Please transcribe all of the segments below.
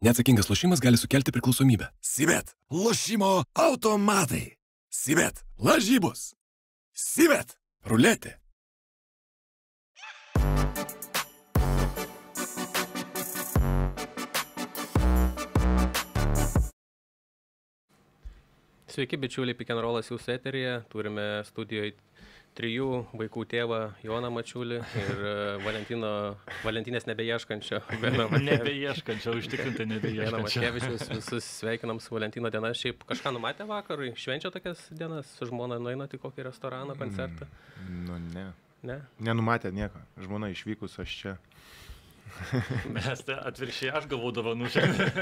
Neatsakingas lošimas gali sukelti priklausomybę. Sibet. Lošimo automatai. Sibet. Lažybos. Sibet. Ruletė. Sveiki, bičiuliai, Pikenrolas jūsų eterija. Turime studijoje trijų vaikų tėvą Joną Mačiulį ir e, Valentino, Valentinės nebeieškančio. Nebeieškančio, užtikrintai Beną nebeieškančio. Maškevičius. Visus sveikinam su Valentino diena. Šiaip kažką numatė vakarui? Švenčia tokias dienas? Su žmona nueina į kokį restoraną, koncertą? Nu, ne. Ne? Nenumatė nieko. Žmona išvykus, aš čia. Mes tai atvirkščiai, aš gavau dovanų šiandien.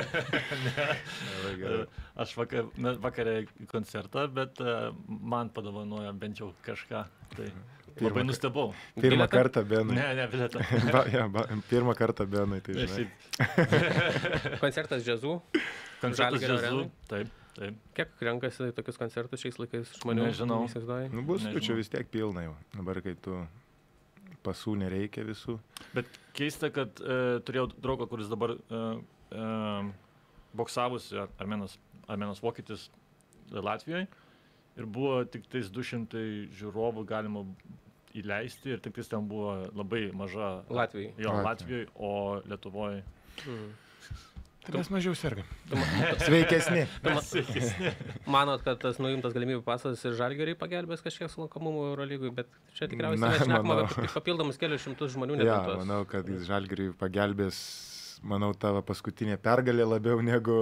Aš vakar, vakarė koncertą, bet e, man padovanojo bent jau kažką. Tai Pirmą labai nustebau. Pirmą Bilietą? kartą Benui. Ne, ne, bilietą. ba, ja, ba, pirmą kartą Benui, tai žinai. Koncertas džiazų. Koncertas arenoj? Taip, taip. Kiek renkasi tokius koncertus šiais laikais žmonių? Nežinau. Nu, bus, tu čia vis tiek pilna jau. Dabar, kai tu pasų nereikia visų. Bet keista, kad e, turėjau draugą, kuris dabar e, e, boksavusi, ar- armenas, armenas vokietis Latvijoje. Ir buvo tik tais 200 žiūrovų galima įleisti ir tik tais ten buvo labai maža. Latvijai. Jo. Latvijoje, o Lietuvoje. Mhm. Tai mes mažiau sergam. Tu ma- Sveikesni. Manot, kad tas nuimtas galimybių pasas ir žalgeriai pagelbės kažkiek su lankomumu Eurolygui, bet čia tikriausiai mes šnekame apie papildomus kelius šimtus žmonių. Ja, nebent tuos. manau, kad žalgiriui pagelbės, manau, tavo paskutinė pergalė labiau negu,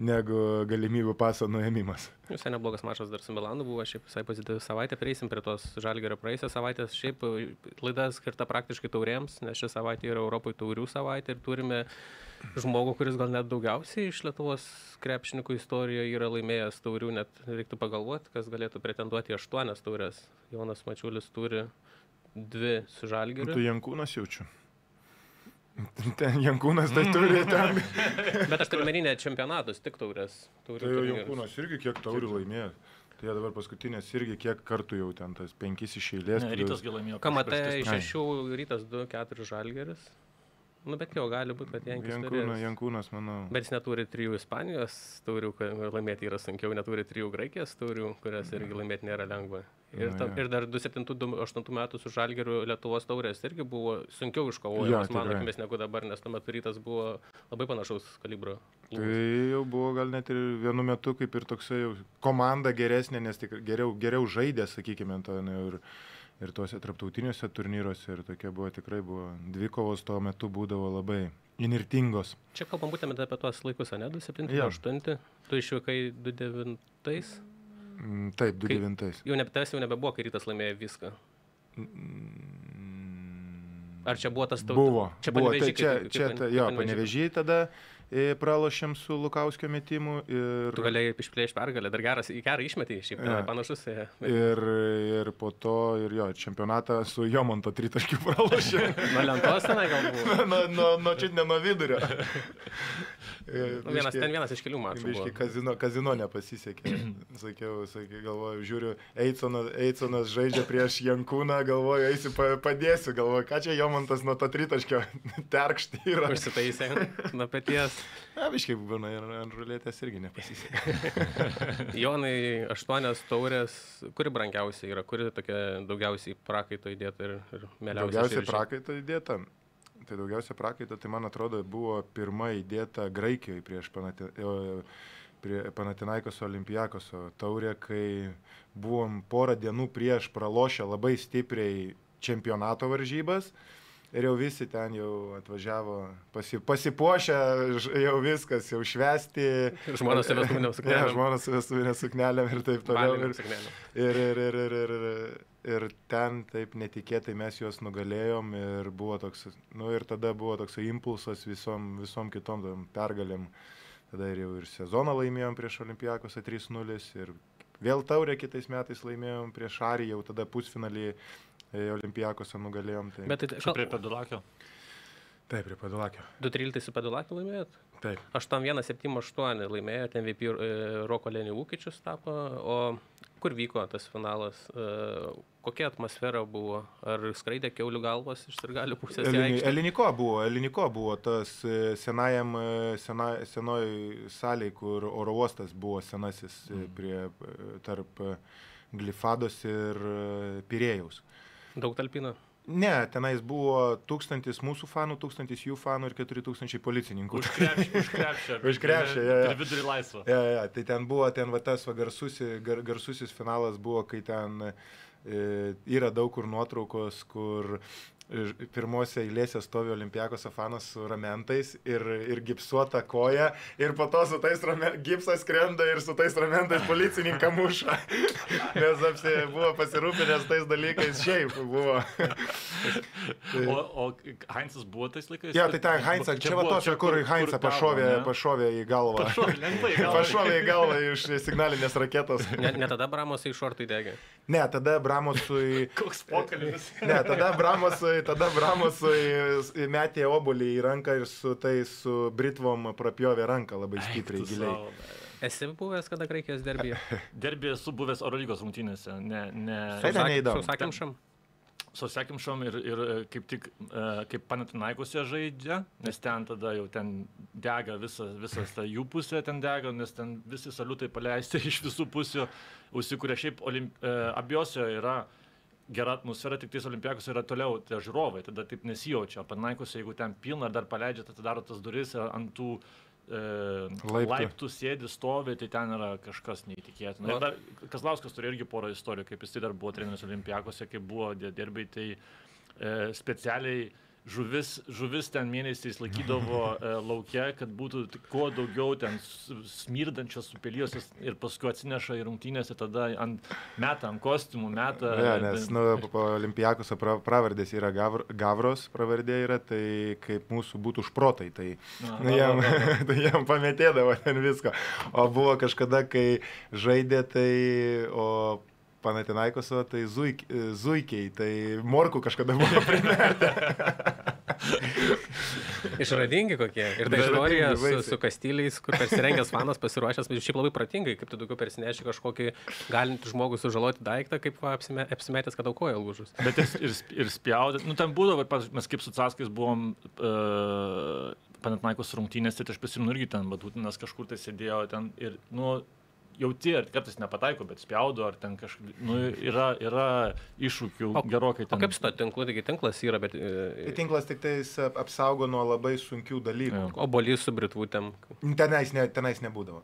negu galimybių paso nuėmimas. Visai neblogas mačas dar su Milanu buvo, šiaip visai pozityvi savaitė, prieisim prie tos žalgerio praeisę savaitės. Šiaip e, laida skirta praktiškai taurėms, nes ši savaitė yra Europoje taurių savaitė ir turime žmogų, kuris gal net daugiausiai iš Lietuvos krepšininkų istorijoje yra laimėjęs taurių, net reiktų pagalvoti, kas galėtų pretenduoti į aštuonias taurės. Jonas Mačiulis turi dvi su žalgeriu. tu Jankūnas jaučiu. Ten Jankūnas tai turi ten. Bet aš turiu meninę čempionatus, tik taurės. Taurių Tai. Jankūnas irgi kiek taurių laimėjo. Tai jie dabar paskutinės irgi kiek kartų jau ten tas penkis iš eilės. Ne, rytas galaimėjo. KMT Ai. iš šešių, rytas 2, 4 žalgeris. Nu, bet jau gali būti, kad Jankis Jankūnas, turės. Jankūnas, manau. Bet jis neturi trijų Ispanijos taurių, laimėti yra sunkiau, neturi trijų Graikijos taurių, kurias irgi laimėti nėra lengva. Ir, ta, ir dar 2007-2008 metų su Žalgeriu Lietuvos taurės irgi buvo sunkiau iškovojamas, mano tikrai. akimis, negu dabar, nes tuo metu rytas buvo labai panašaus kalibro. Tai jau buvo gal net ir vienu metu kaip ir toksai jau komanda geresnė, nes tik geriau, geriau žaidė, sakykime, to, ne, ir, ir tuose tarptautiniuose turnyruose ir tokie buvo tikrai buvo. Dvikovos tuo metu būdavo labai inirtingos. Čia kalbam būtent apie tuos laikus, ne? 27, Jo. 8, tu išvykai 29. Taip, Kai- 29. Jau ne, tas jau nebebuvo, kai rytas laimėjo viską. Mm, Ar čia buvo tas tau- Buvo. Čia buvo. Tai čia, kaip- čia kaip- ta, jo, panevežiai tada e, pralošėm su Lukauskio metimu ir, Tu galėjai išplėšti pergalę, dar geras, į gerą išmetį, šiaip ja. panašus. e, ir, ir po to ir jo, čempionatą su Jomonto tritaškiu pralošėm. Nuo lentos tenai gal buvo. nuo, nuo, nuo čia ne nuo vidurio. Nu, vienas, ten vienas iš kelių mačų. Buvo. kazino, kazino nepasisekė. Sakiau, sakiau, galvoju, žiūriu, Eiconas, Eiconas žaidžia prieš Jankūną, galvoju, eisiu pa- padėsiu, galvoju, ką čia Jomontas nuo to tritaškio terkšti yra. Užsitaisė nuo pėties. Na, biškai būna ir ant rulėtės irgi nepasisekė. Jonai, aštuonios taurės, kuri brangiausia yra, kuri tokia daugiausiai prakaito įdėta ir, ir mėliausia. Daugiausiai prakaito įdėta. Tai daugiausia prakaito, tai man atrodo, buvo pirma įdėta Graikijoje prieš Panati, o, prie Panatinaikos Olimpijakos taurė, kai buvom porą dienų prieš pralošę labai stipriai čempionato varžybas. Ir jau visi ten jau atvažiavo pasi, pasipuošę, jau viskas, jau švesti. Žmonės su vestuviniam Ne, suknelėm. žmonės su vestuvinė suknelėm ir taip toliau. Ir. Ir, ir, ir, ir, ir, ir, ten taip netikėtai mes juos nugalėjom ir buvo toks, nu ir tada buvo toks impulsas visom, visom kitom tom pergalėm. Tada ir jau ir sezoną laimėjom prieš Olimpijakos 3-0 ir vėl taurę kitais metais laimėjom prieš Arį, jau tada pusfinalį e, Olimpijakose nugalėjom. Tai... Bet tai Čia prie pedulakio. Taip, prie Padulakio. 2-13 su pedulakiu laimėjot? Taip. 8-1-7-8 laimėjot, MVP e, Roko Lenį Ūkičius tapo, o kur vyko tas finalas, e, kokia atmosfera buvo, ar skraidė keulių galvos iš sirgalių pusės? Elini? Eliniko buvo, Eliniko buvo tas e, senajam, e, sena, senoj saliai, kur oro uostas buvo senasis e, prie, tarp Glifados ir Pirėjaus. Daug talpina. Ne, tenais buvo tūkstantis mūsų fanų, tūkstantis jų fanų ir keturi tūkstančiai policininkų. Už krepšį, už krepšį, jo, jo. Ir vidurį laisvą. Ja, ja, tai ten buvo, ten va tas va garsusi, gar, garsusis finalas buvo, kai ten e, yra daug kur nuotraukos, kur pirmose eilėse stovi olimpiakos fanas su ramentais ir, ir gipsuota koja ir po to su tais rame, gipsas skrenda ir su tais ramentais policininką muša. Nes apsi buvo pasirūpinęs tais dalykais šiaip buvo. Tai- O, o Heinzas buvo tais laikais? Ja, tai ten Heinzas, čia va buvo- to, čia kur Heinzą pašovė, ne? pašovė į galvą. Pašovė, lengvai gal. Pašovė į galvą iš signalinės raketos. Ne, ne tada Bramosai šortai degė. Ne, tada Bramosui. Koks pokalbis. Ne, tada Bramosui, tada Bramosui metė obolį į ranką ir su tai su Britvom prapjovė ranką labai stipriai, giliai. Esi buvęs kada Graikijos derbyje? Derbė esu buvęs Oro lygos rungtynėse, ne, ne Tai ten neįdomu. Su Sakimšam? su Sekimšom ir, ir e, kaip tik e, kaip Panatinaikose žaidžia, nes ten tada jau ten dega visas, visas ta jų pusė ten dega, nes ten visi saliutai paleisti iš visų pusių, užsikūrė šiaip olimp, e, abiejose yra gera atmosfera, tik tais olimpiakos yra toliau tie žiūrovai, tada taip nesijaučia. Panaikose, jeigu ten pilna ir dar paleidžia, tai daro tas duris ant tų e, Laiptų. laiptų sėdi, stovi, tai ten yra kažkas neįtikėtina. O- Ir dar Kazlauskas turi irgi porą istorijų, kaip jis tai dar buvo treneris olimpiakose, kai buvo dirbai, tai e, specialiai žuvis, žuvis ten mėnesiais laikydavo e, laukia, kad būtų kuo daugiau ten smirdančios supelijos ir paskui atsineša į rungtynės ir tada ant metą, ant kostiumų metą. Ja, nes, nu, po- Olimpiakoso pra, pravardės yra Gavr, Gavros pravardė yra, tai kaip mūsų būtų šprotai, tai, Na, nu, va, jam, va, va. tai jam pametėdavo ten viską. O buvo kažkada, kai žaidė, tai, o Panatinaikoso, tai zuik, zuikiai, tai morkų kažkada buvo primetę. Išradingi kokie. Ir ta Išradingi, istorija su, su kastyliais, kur persirengęs fanas pasiruošęs, bet šiaip labai protingai, kaip tu daugiau persineši kažkokį galintį žmogų sužaloti daiktą, kaip va, apsime, apsimetęs, kad aukoja lūžus. Bet ir, ir, ir spjaudė, nu ten būdavo, pas- mes kaip su Caskais buvom uh, Panatnaikos rungtynėse, tai aš prisimenu irgi ten, Batutinas kažkur tai sėdėjo ten ir, nu, jauti, ar kartais nepataiko, bet spjaudo, ar ten kažkaip, nu, yra, yra iššūkių O- gerokai O ten. kaip su to tinklu, taigi tinklas yra, bet... Tai E, tinklas tik tais ap- apsaugo nuo labai sunkių dalykų. Jo. obolys su britvutėm. Tenais, ne, tenais nebūdavo.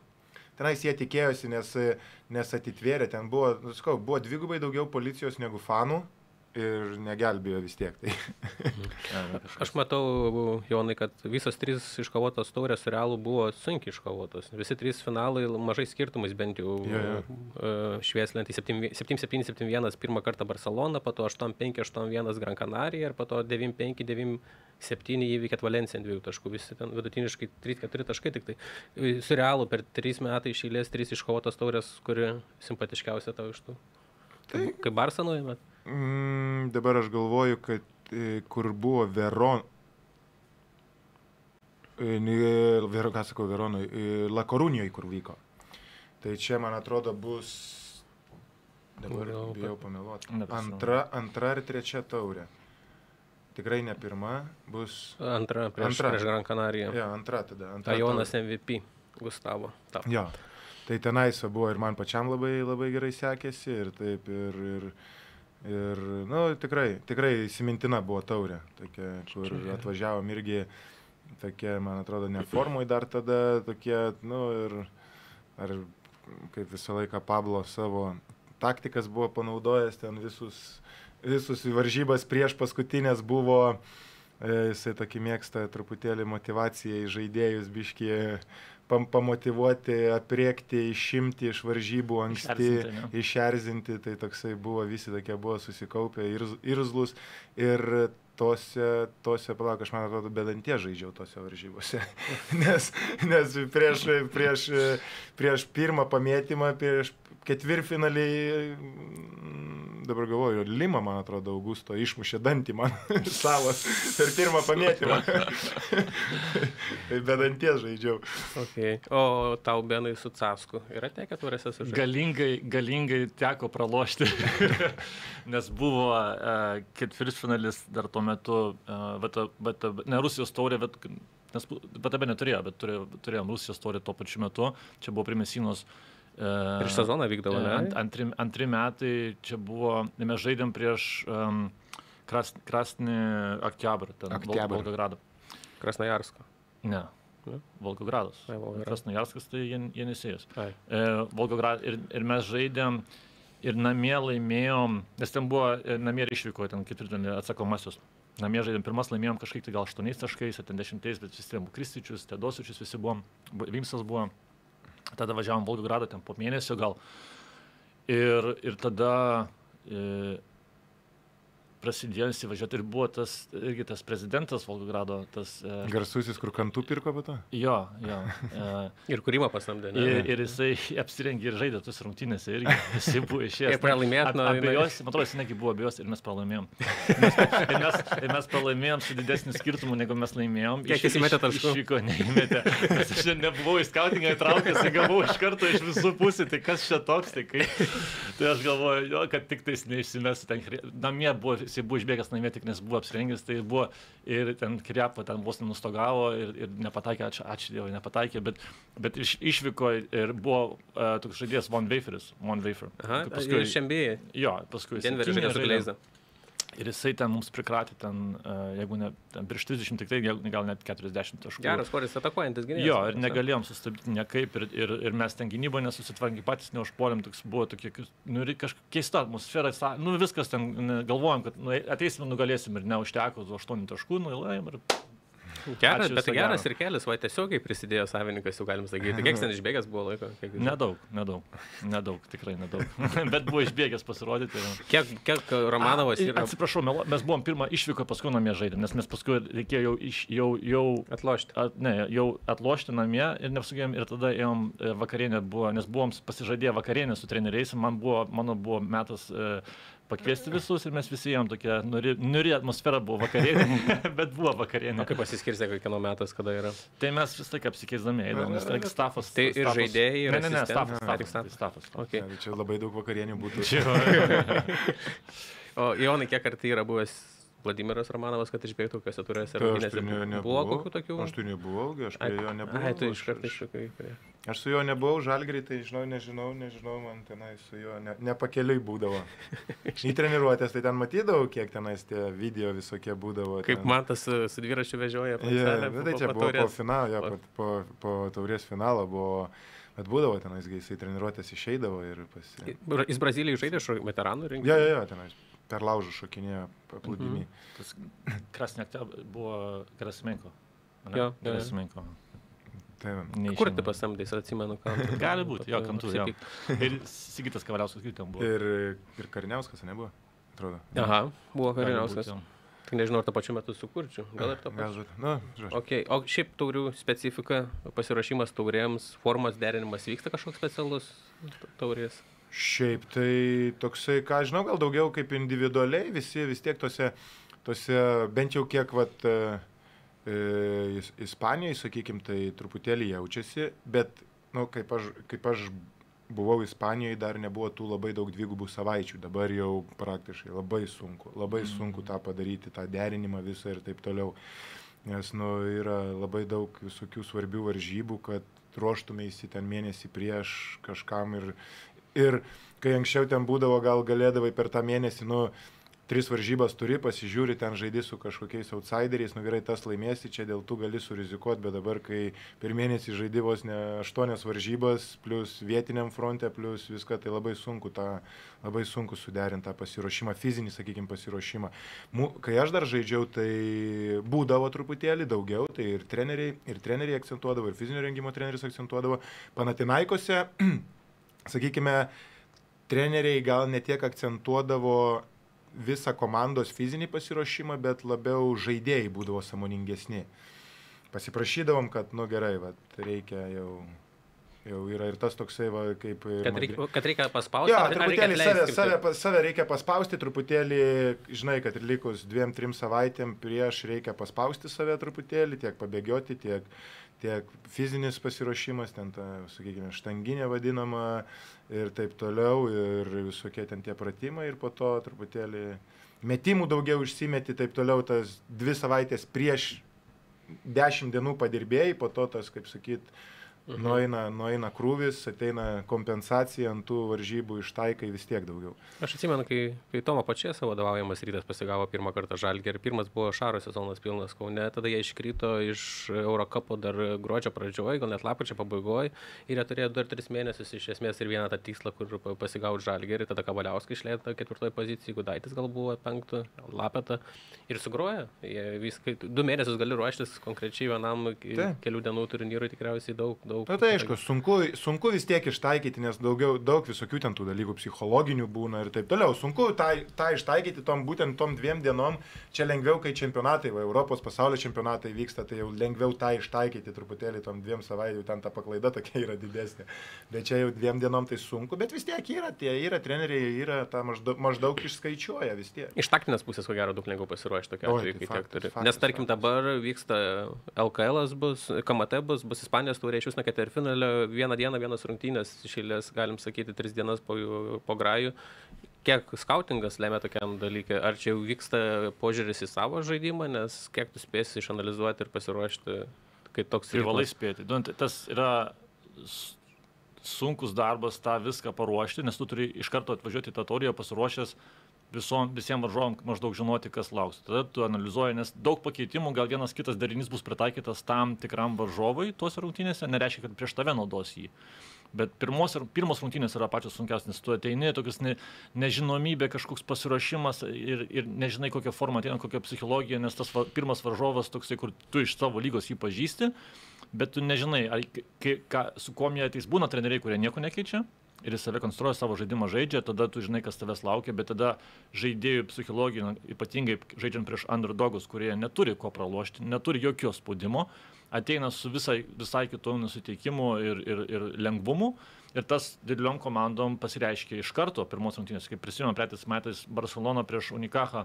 Tenais jie tikėjosi, nes, nes atitvėrė, ten buvo, nu, sakau, buvo dvigubai daugiau policijos negu fanų ir negelbėjo vis tiek. Tai. Aš matau, Jonai, kad visos trys iškovotos taurės su realu buvo sunkiai iškovotos. Visi trys finalai mažai skirtumais bent jau Jo, jo. e, švieslentį 7-7-7-1 pirmą kartą Barcelona, po to 8-5-8-1 Gran Canaria ir po to 9-5-9-7 įvykėt Valenciją ant dviejų taškų. Visi ten vidutiniškai 3-4 taškai tik tai. E, Su realu per 3 metai iš eilės 3 iškovotos taurės, kuri simpatiškiausia tau iš tų. Tai... Kaip Barsa nuėmė. Mm, dabar aš galvoju, kad e, kur buvo Veron. E, Vero, ką sakau, Veronui, e, Lakorunijoje, kur vyko. Tai čia, man atrodo, bus. Dabar Gal- bijau pameluoti. Antra, antra ir trečia taurė. Tikrai ne pirma, bus. Antra prieš, Antra. prieš Gran Canaria. Ja, antra tada. Antra Ajonas taurė. MVP, Gustavo. Tau. Jo. Tai tenais buvo ir man pačiam labai, labai gerai sekėsi ir taip ir, ir, ir nu, tikrai, tikrai įsimintina buvo taurė, tokia, kur atvažiavom irgi, tokia, man atrodo, ne formui dar tada, tokie, nu ir, ar kaip visą laiką Pablo savo taktikas buvo panaudojęs, ten visus, visus varžybas prieš paskutinės buvo, e, jisai tokį mėgsta truputėlį motivaciją į žaidėjus biški pam, pamotivuoti, apriekti, išimti iš varžybų anksti, Išerzinti, išerzinti, tai toksai buvo, visi tokie buvo susikaupę irz- irzlus ir tose, tose, palauk, aš man atrodo, bedantie žaidžiau tose varžybose, nes, nes prieš, prieš, prieš pirmą pamėtymą, prieš ketvirtfinalį dabar galvoju, Lima, man atrodo, Augusto išmušė dantį man savas per pirmą pamėtymą. tai be danties žaidžiau. Okay. O tau benai su Casku yra tekę turėsi sužaisti? Galingai, galingai teko pralošti, nes buvo uh, ketvirtfinalis dar tuo metu, uh, bet, bet, ne Rusijos taurė, bet, nes BTB neturėjo, bet turėjo, turėjom Rusijos taurę tuo pačiu metu, čia buvo primesinos. Uh, prieš sezoną vykdavo, ne? Ant, antri, antri metai čia buvo, mes žaidėm prieš um, kras, Krasnį Oktyabrą, ten Oktyabrą. Volgogradą. Krasnojarsko. Ne. Ne? Volgogradas. Ai, Volgogradas. Krasnojarskas tai Jen- Jenisėjas. Ai. E, Volgograd ir, ir mes žaidėm ir namie laimėjom, nes ten buvo, e, namie ir išvyko, ten ketvirtadienį atsakomasios. Namie žaidėm pirmas, laimėjom kažkaip tai gal 8 taškais, 70, bet visi ten buvo Krističius, Tedosičius, visi buvom, Bu- Vimsas buvo. Tada važiavom Volgogradą ten po mėnesio gal. Ir, ir tada e, prasidėjo įsivažiuoti ir buvo tas, irgi tas prezidentas Volgogrado, tas... E, Garsusis, kur kantų pirko po to? jo, jo. E, Ir kūrimą pasamdė, ne? Ir, ir jisai apsirengė ir žaidė tos rungtynėse irgi. Jisai buvo išėjęs. Ir pralaimėt, nu, jinai- Abejos, man atrodo, jis negi buvo abejos ir mes pralaimėjom. Mes, ir mes, ir mes pralaimėjom su didesniu skirtumu, negu mes laimėjom. Kiek jis įmetė taškų? Išvyko, neįmetė. Nes aš nebuvau į skautingą įtraukęs, tai gavau iš karto iš visų pusių. Tai kas čia toks, tai kaip. Tai aš galvoju, jo, kad tik tais neišsimesiu. Ten, namie buvo, jisai buvo išbėgęs namie, tik nes buvo apsirengęs. Tai buvo ir ten krepo, ten vos nenustogavo ir, ir nepataikė, ačiū, ačiū Dievui, nepataikė. Bet, bet iš, išvyko ir buvo uh, toks žaidėjas Von Waferis. Von Wafer. Aha, Tai paskui iš MBA. Jo, paskui jisai Denverio Kinijoj žaidė su. Gleiza. Ir jisai ten mums prikratė, ten, uh, jeigu ne ten virš 30, tik tai gal net 40 taškų. Geras koris atakuojantis gynėjas. Jo, ir negalėjom sustabdyti niekaip, ir, ir, ir mes ten gynyboje nesusitvarkė, patys neužpuolėm, toks buvo tokia, nu, kažkokia keista atmosfera, nu, viskas ten, galvojom, kad nu, ateisime, nugalėsim ir neužteko, 8 taškų, nuėlėjom ir Geras, bet geras ir kelias, va tiesiogiai prisidėjo savininkas, jau galim sakyti. Kiek ten išbėgęs buvo laiko? Kiek, nedaug, nedaug, nedaug, tikrai nedaug. Bet buvo išbėgęs pasirodyti. Ir... kiek, kiek Romanovas yra Atsiprašau, mes buvom pirmą išvyko, paskui namie žaidėm, nes mes paskui reikėjo jau, iš, jau, jau atlošti? At, ne, jau atlošti namie ir nesugebėjom ir tada ėjom e, vakarienę, buvo, nes buvom pasižadėję vakarienę su treneriais, man buvo, mano buvo metas e, pakviesti visus ir mes visi ėjom tokia, nuri, nuri atmosfera buvo vakarienė, bet buvo O vakarienė. kaip pasiskirstė, kiekvieno metas, kada yra? Tai mes vis tik apsikeisdami eidavom, nes tai stafas. Tai ir žaidėjai, ir Ne, ne, ne, asistentai? stafas, stafas, stafas. tai stafas. Okay. Čia labai daug vakarienių būtų. O Jonai, kiek kartų yra buvęs Vladimiras Romanovas, kad išbėgtų kokiuose turėse Tai rungtynėse? tai. Buvo kokių tokių? Aš tai nebuvau, aš prie jo nebuvau. Ai, tu iš karto aš- iššūkai. Aš su juo nebuvau, žalgriai, tai žinau, nežinau, nežinau, man tenai su juo ne, nepakeliui būdavo. Į treniruotės, tai ten matydavau, kiek tenais tie video visokie būdavo. Kaip ten. man tas su su dviračiu vežioja? salę bet tai čia po buvo po finalo, jo, Po- po, po, taurės finalo buvo, bet būdavo tenais, kai jisai treniruotės išeidavo ir pasi... Jis Brazilijai žaidė veteranų rinkimų? Jo, jo, jo, tenais per laužų šokinėjo paplūdimį. Tas Krasnekte buvo Krasmenko. Jo. Krasmenko. Tai, Kur tu pasamdai, aš atsimenu, ką. Gali būti, jo, kantu, jo. Ir Sigitas Kavaliauskas kaip ten buvo. ir, ir Karniauskas nebuvo, atrodo. Aha, buvo Kariniauskas. Tai nežinau, ar tą pačiu metu sukurčiau. Gal ir to pačiu. Galbūt. Nu, žodžiu. Okay. O šiaip taurių specifika, pasiruošimas taurėms, formos derinimas vyksta kažkoks specialus taurės? Šiaip tai toksai, ką žinau, gal daugiau kaip individualiai, visi vis tiek tose, tose bent jau kiek, vat, e, e, Is- Ispanijoje, sakykime, tai truputėlį jaučiasi, bet, nu, kaip aš, kaip aš buvau Ispanijoje, dar nebuvo tų labai daug dvigubų savaičių, dabar jau praktiškai labai sunku, labai sunku tą padaryti, tą derinimą visą ir taip toliau. Nes, nu, yra labai daug visokių svarbių varžybų, kad ruoštumėsi ten mėnesį prieš kažkam ir, ir kai anksčiau ten būdavo, gal galėdavai per tą mėnesį, nu, tris varžybas turi, pasižiūri, ten žaidži su kažkokiais outsideriais, nu gerai, tas laimėsi, čia dėl tų gali surizikuoti, bet dabar, kai per mėnesį žaidži vos ne aštuonias varžybas, plus vietiniam fronte, plus viską, tai labai sunku tą, labai sunku suderinti tą pasiruošimą, fizinį, sakykime, pasiruošimą. Mu, kai aš dar žaidžiau, tai būdavo truputėlį daugiau, tai ir treneriai, ir treneriai akcentuodavo, ir fizinio rengimo treneris akcentuodavo. Panatinaikose, sakykime, treneriai gal netiek akcentuodavo visą komandos fizinį pasiruošimą, bet labiau žaidėjai būdavo samoningesni. Pasiprašydavom, kad, nu gerai, vat, reikia jau Jau yra ir tas toksai, va, kaip... Kad, Madri- reik, kad reikia paspausti. Jo, ar- ar reikia truputėlį atleisti, save, save, save reikia paspausti, truputėlį, žinai, kad ir likus dviem, trim savaitėm prieš reikia paspausti save truputėlį, tiek pabėgioti, tiek, tiek fizinis pasiruošimas, ten ta, sakykime, štanginė vadinama ir taip toliau, ir visokie ten tie pratimai ir po to truputėlį metimų daugiau užsimeti, taip toliau, tas dvi savaitės prieš dešimt dienų padirbėjai, po to tas, kaip sakyt, Mhm. nueina, nueina krūvis, ateina kompensacija ant tų varžybų ištaikai vis tiek daugiau. Aš atsimenu, kai, kai Tomo pačias savo vadovaujamas rytas pasigavo pirmą kartą žalgį ir pirmas buvo Šaro sezonas pilnas Kaune, tada jie iškrito iš Eurocapo dar gruodžio pradžioje, gal net lapkričio pabaigoje ir jie turėjo dar tris mėnesius iš esmės ir vieną tą tikslą, kur pa- pasigauti žalgį ir tada Kabaliauskai išleido ketvirtoje pozicijoje, Gudaitis gal buvo penktų, Lapeta ir sugroja. Jie viskai, du mėnesius gali ruoštis konkrečiai vienam Taip. kelių dienų turnyrui tikriausiai daug. daug Na tai aišku, sunku, sunku vis tiek ištaikyti, nes daugiau, daug visokių ten tų dalykų psichologinių būna ir taip toliau. Sunku tą, tą ištaikyti tom būtent tom dviem dienom. Čia lengviau, kai čempionatai, va, Europos pasaulio čempionatai vyksta, tai jau lengviau tą ištaikyti truputėlį tom dviem savaitėm, ten ta paklaida tokia yra didesnė. Bet čia jau dviem dienom tai sunku, bet vis tiek yra tie, yra treneriai, yra tą maždaug, maždaug išskaičiuoja vis tiek. Iš taktinės pusės, ko gero, daug lengviau pasiruošti tokia atveju, tai kai tiek faktas, turi. faktas, Nes tarkim faktas. dabar vyksta LKL, bus, KMT bus, bus Ispanijos taurė, iš jūs nekate ir finalio, vieną dieną, vienas rungtynės išėlės, galim sakyti, tris dienas po, po grajų. Kiek skautingas lemia tokiam dalykui? Ar čia jau vyksta požiūris į savo žaidimą, nes kiek tu spėsi išanalizuoti ir pasiruošti, kai toks Privalai ritmas? spėti. Nu, tai Tas yra sunkus darbas tą viską paruošti, nes tu turi iš karto atvažiuoti į tą tauriją pasiruošęs visom, visiems varžovam maždaug žinoti, kas lauks. Tada tu analizuoji, nes daug pakeitimų, gal vienas kitas darinys bus pritaikytas tam tikram varžovui tuose rungtynėse, nereiškia, kad prieš tave naudos jį. Bet pirmos, ir- pirmos rungtynės yra pačios sunkiausias, tu ateini, tokius ne, nežinomybė, kažkoks pasiruošimas ir, ir nežinai, kokią formą ateina, kokią psichologiją, nes tas va, pirmas varžovas toksai, kur tu iš savo lygos jį pažįsti, bet tu nežinai, ar, kai, ką, su kuo jie ateis. Būna treneriai, kurie nieko nekeičia ir jis save konstruoja savo žaidimą žaidžia, tada tu žinai, kas tavęs laukia, bet tada žaidėjų psichologija, na, ypatingai žaidžiant prieš underdogus, kurie neturi ko pralošti, neturi jokio spaudimo, ateina su visai, visai kitų nusiteikimu ir, ir, ir lengvumu. Ir tas dideliom komandom pasireiškia iš karto pirmos rungtynės. Kaip prisimenu, praeitais metais Barcelona prieš Unikachą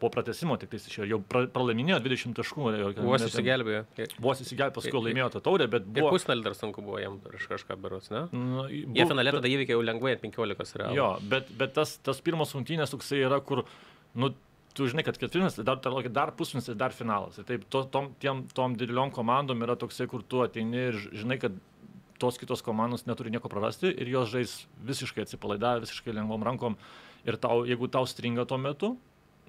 po pratesimo tik tais išėjo, jau pra, pralaiminėjo 20 taškų. e, Vos išsigelbėjo. Vos įsigelbė, paskui laimėjo tą taurę, bet buvo... pusnalį dar sunku buvo jam prieš kažką beros, ne? Nu, Jie finale tada įveikė jau lengvai ant 15 realų. Jo, bet, bet tas, tas pirmas rungtynės toksai yra, kur, nu, tu žinai, kad ketvirtinis, tai dar, dar, dar pusfinis ir dar finalas. Ir taip, to, tom, tiem, tom dideliom komandom yra toksai, kur tu ateini ir žinai, kad tos kitos komandos neturi nieko prarasti ir jos žais visiškai atsipalaidavę, visiškai lengvom rankom. Ir tau, jeigu tau stringa tuo metu,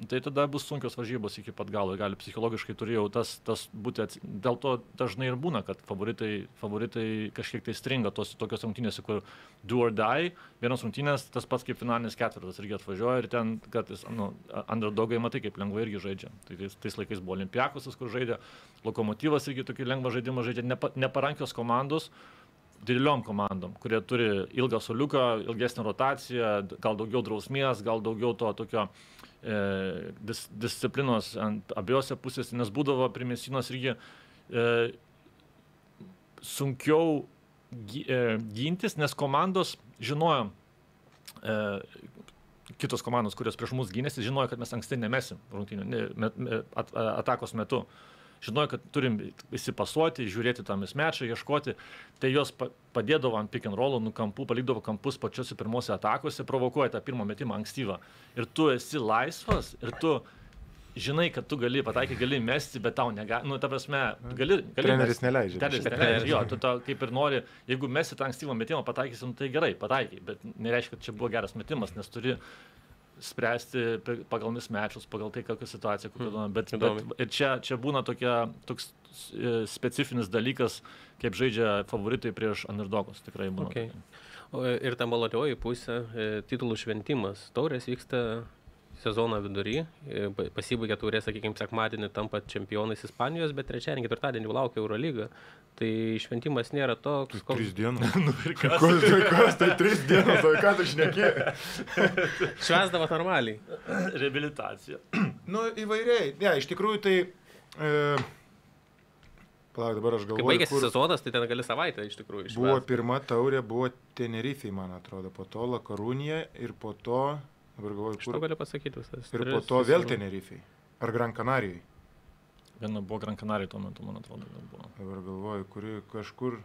tai tada bus sunkios varžybos iki pat galo. Gali psichologiškai turėjau tas, tas būti, ats... dėl to dažnai ir būna, kad favoritai, favoritai kažkiek tai stringa tos tokios rungtynėse, kur do or die, vienos rungtynės tas pats kaip finalinis ketvirtas irgi atvažiuoja ir ten, kad jis, nu, underdogai matai, kaip lengvai irgi žaidžia. Tai tais, tais laikais buvo Olimpiakosas, kur žaidė, Lokomotyvas irgi tokį lengvą žaidimą žaidžia, Nepa, neparankios komandos dideliom komandom, kurie turi ilgą soliuką, ilgesnę rotaciją, gal daugiau drausmės, gal daugiau to tokio e, dis, disciplinos ant abiejose pusėse, nes būdavo primesinos irgi e, sunkiau gy, e, gintis, nes komandos žinojo, e, kitos komandos, kurios prieš mus gynėsi, žinojo, kad mes anksti nemesim rungtynių ne, met, at, atakos metu. Žinojo, kad turim įsipasuoti, žiūrėti tam mismečą, ieškoti. Tai jos pa- padėdavo ant pick and rollų, nu kampų, palikdavo kampus pačiose pirmose atakose, provokuoja tą pirmą metimą ankstyvą. Ir tu esi laisvas ir tu žinai, kad tu gali pataikyti, gali mesti, bet tau negali. Nu, ta prasme, gali. gali Treneris neleidžia. Treneris neleidžia. Jo, tu to kaip ir nori, jeigu mesi tą ankstyvą metimą pataikysi, nu, tai gerai, pataikai, bet nereiškia, kad čia buvo geras metimas, nes turi spręsti pagal mismečius, pagal tai, kokia situacija, kokia Hmm, mm, bet, įdomiai. bet ir čia, čia būna tokia, toks e, specifinis dalykas, kaip žaidžia favoritai prieš underdogus, tikrai būna. Okay. O, Ir ta malonioji pusė, e, titulų šventimas. Taurės vyksta sezono vidury, e, pa- pasibaigia taurė, sakykime, sekmadienį tampa čempionais Ispanijos, bet trečiadienį, ketvirtadienį laukia Eurolyga. Tai šventimas nėra toks, Trys dienos. Nu, ir kas? Kas tai, kas tai trys dienos, o ką tu šnekėjai? švesdavo normaliai. Reabilitacija. Nu, įvairiai. Ne, iš tikrųjų tai e, Palauk, dabar aš Kai galvoju, baigėsi kur sezonas, tai ten gali savaitę iš tikrųjų. buvo išvest. pirma taurė, buvo Tenerifei, man atrodo, po to Lakarūnija ir po to, dabar galvoju, kur. galiu pasakyti visas. Ir tris po to vėl. Tenerifei. Ar Gran Canarijai. Viena buvo Gran Canaria tuo metu, man atrodo, gal buvo. Dabar galvoju, kuri kažkur.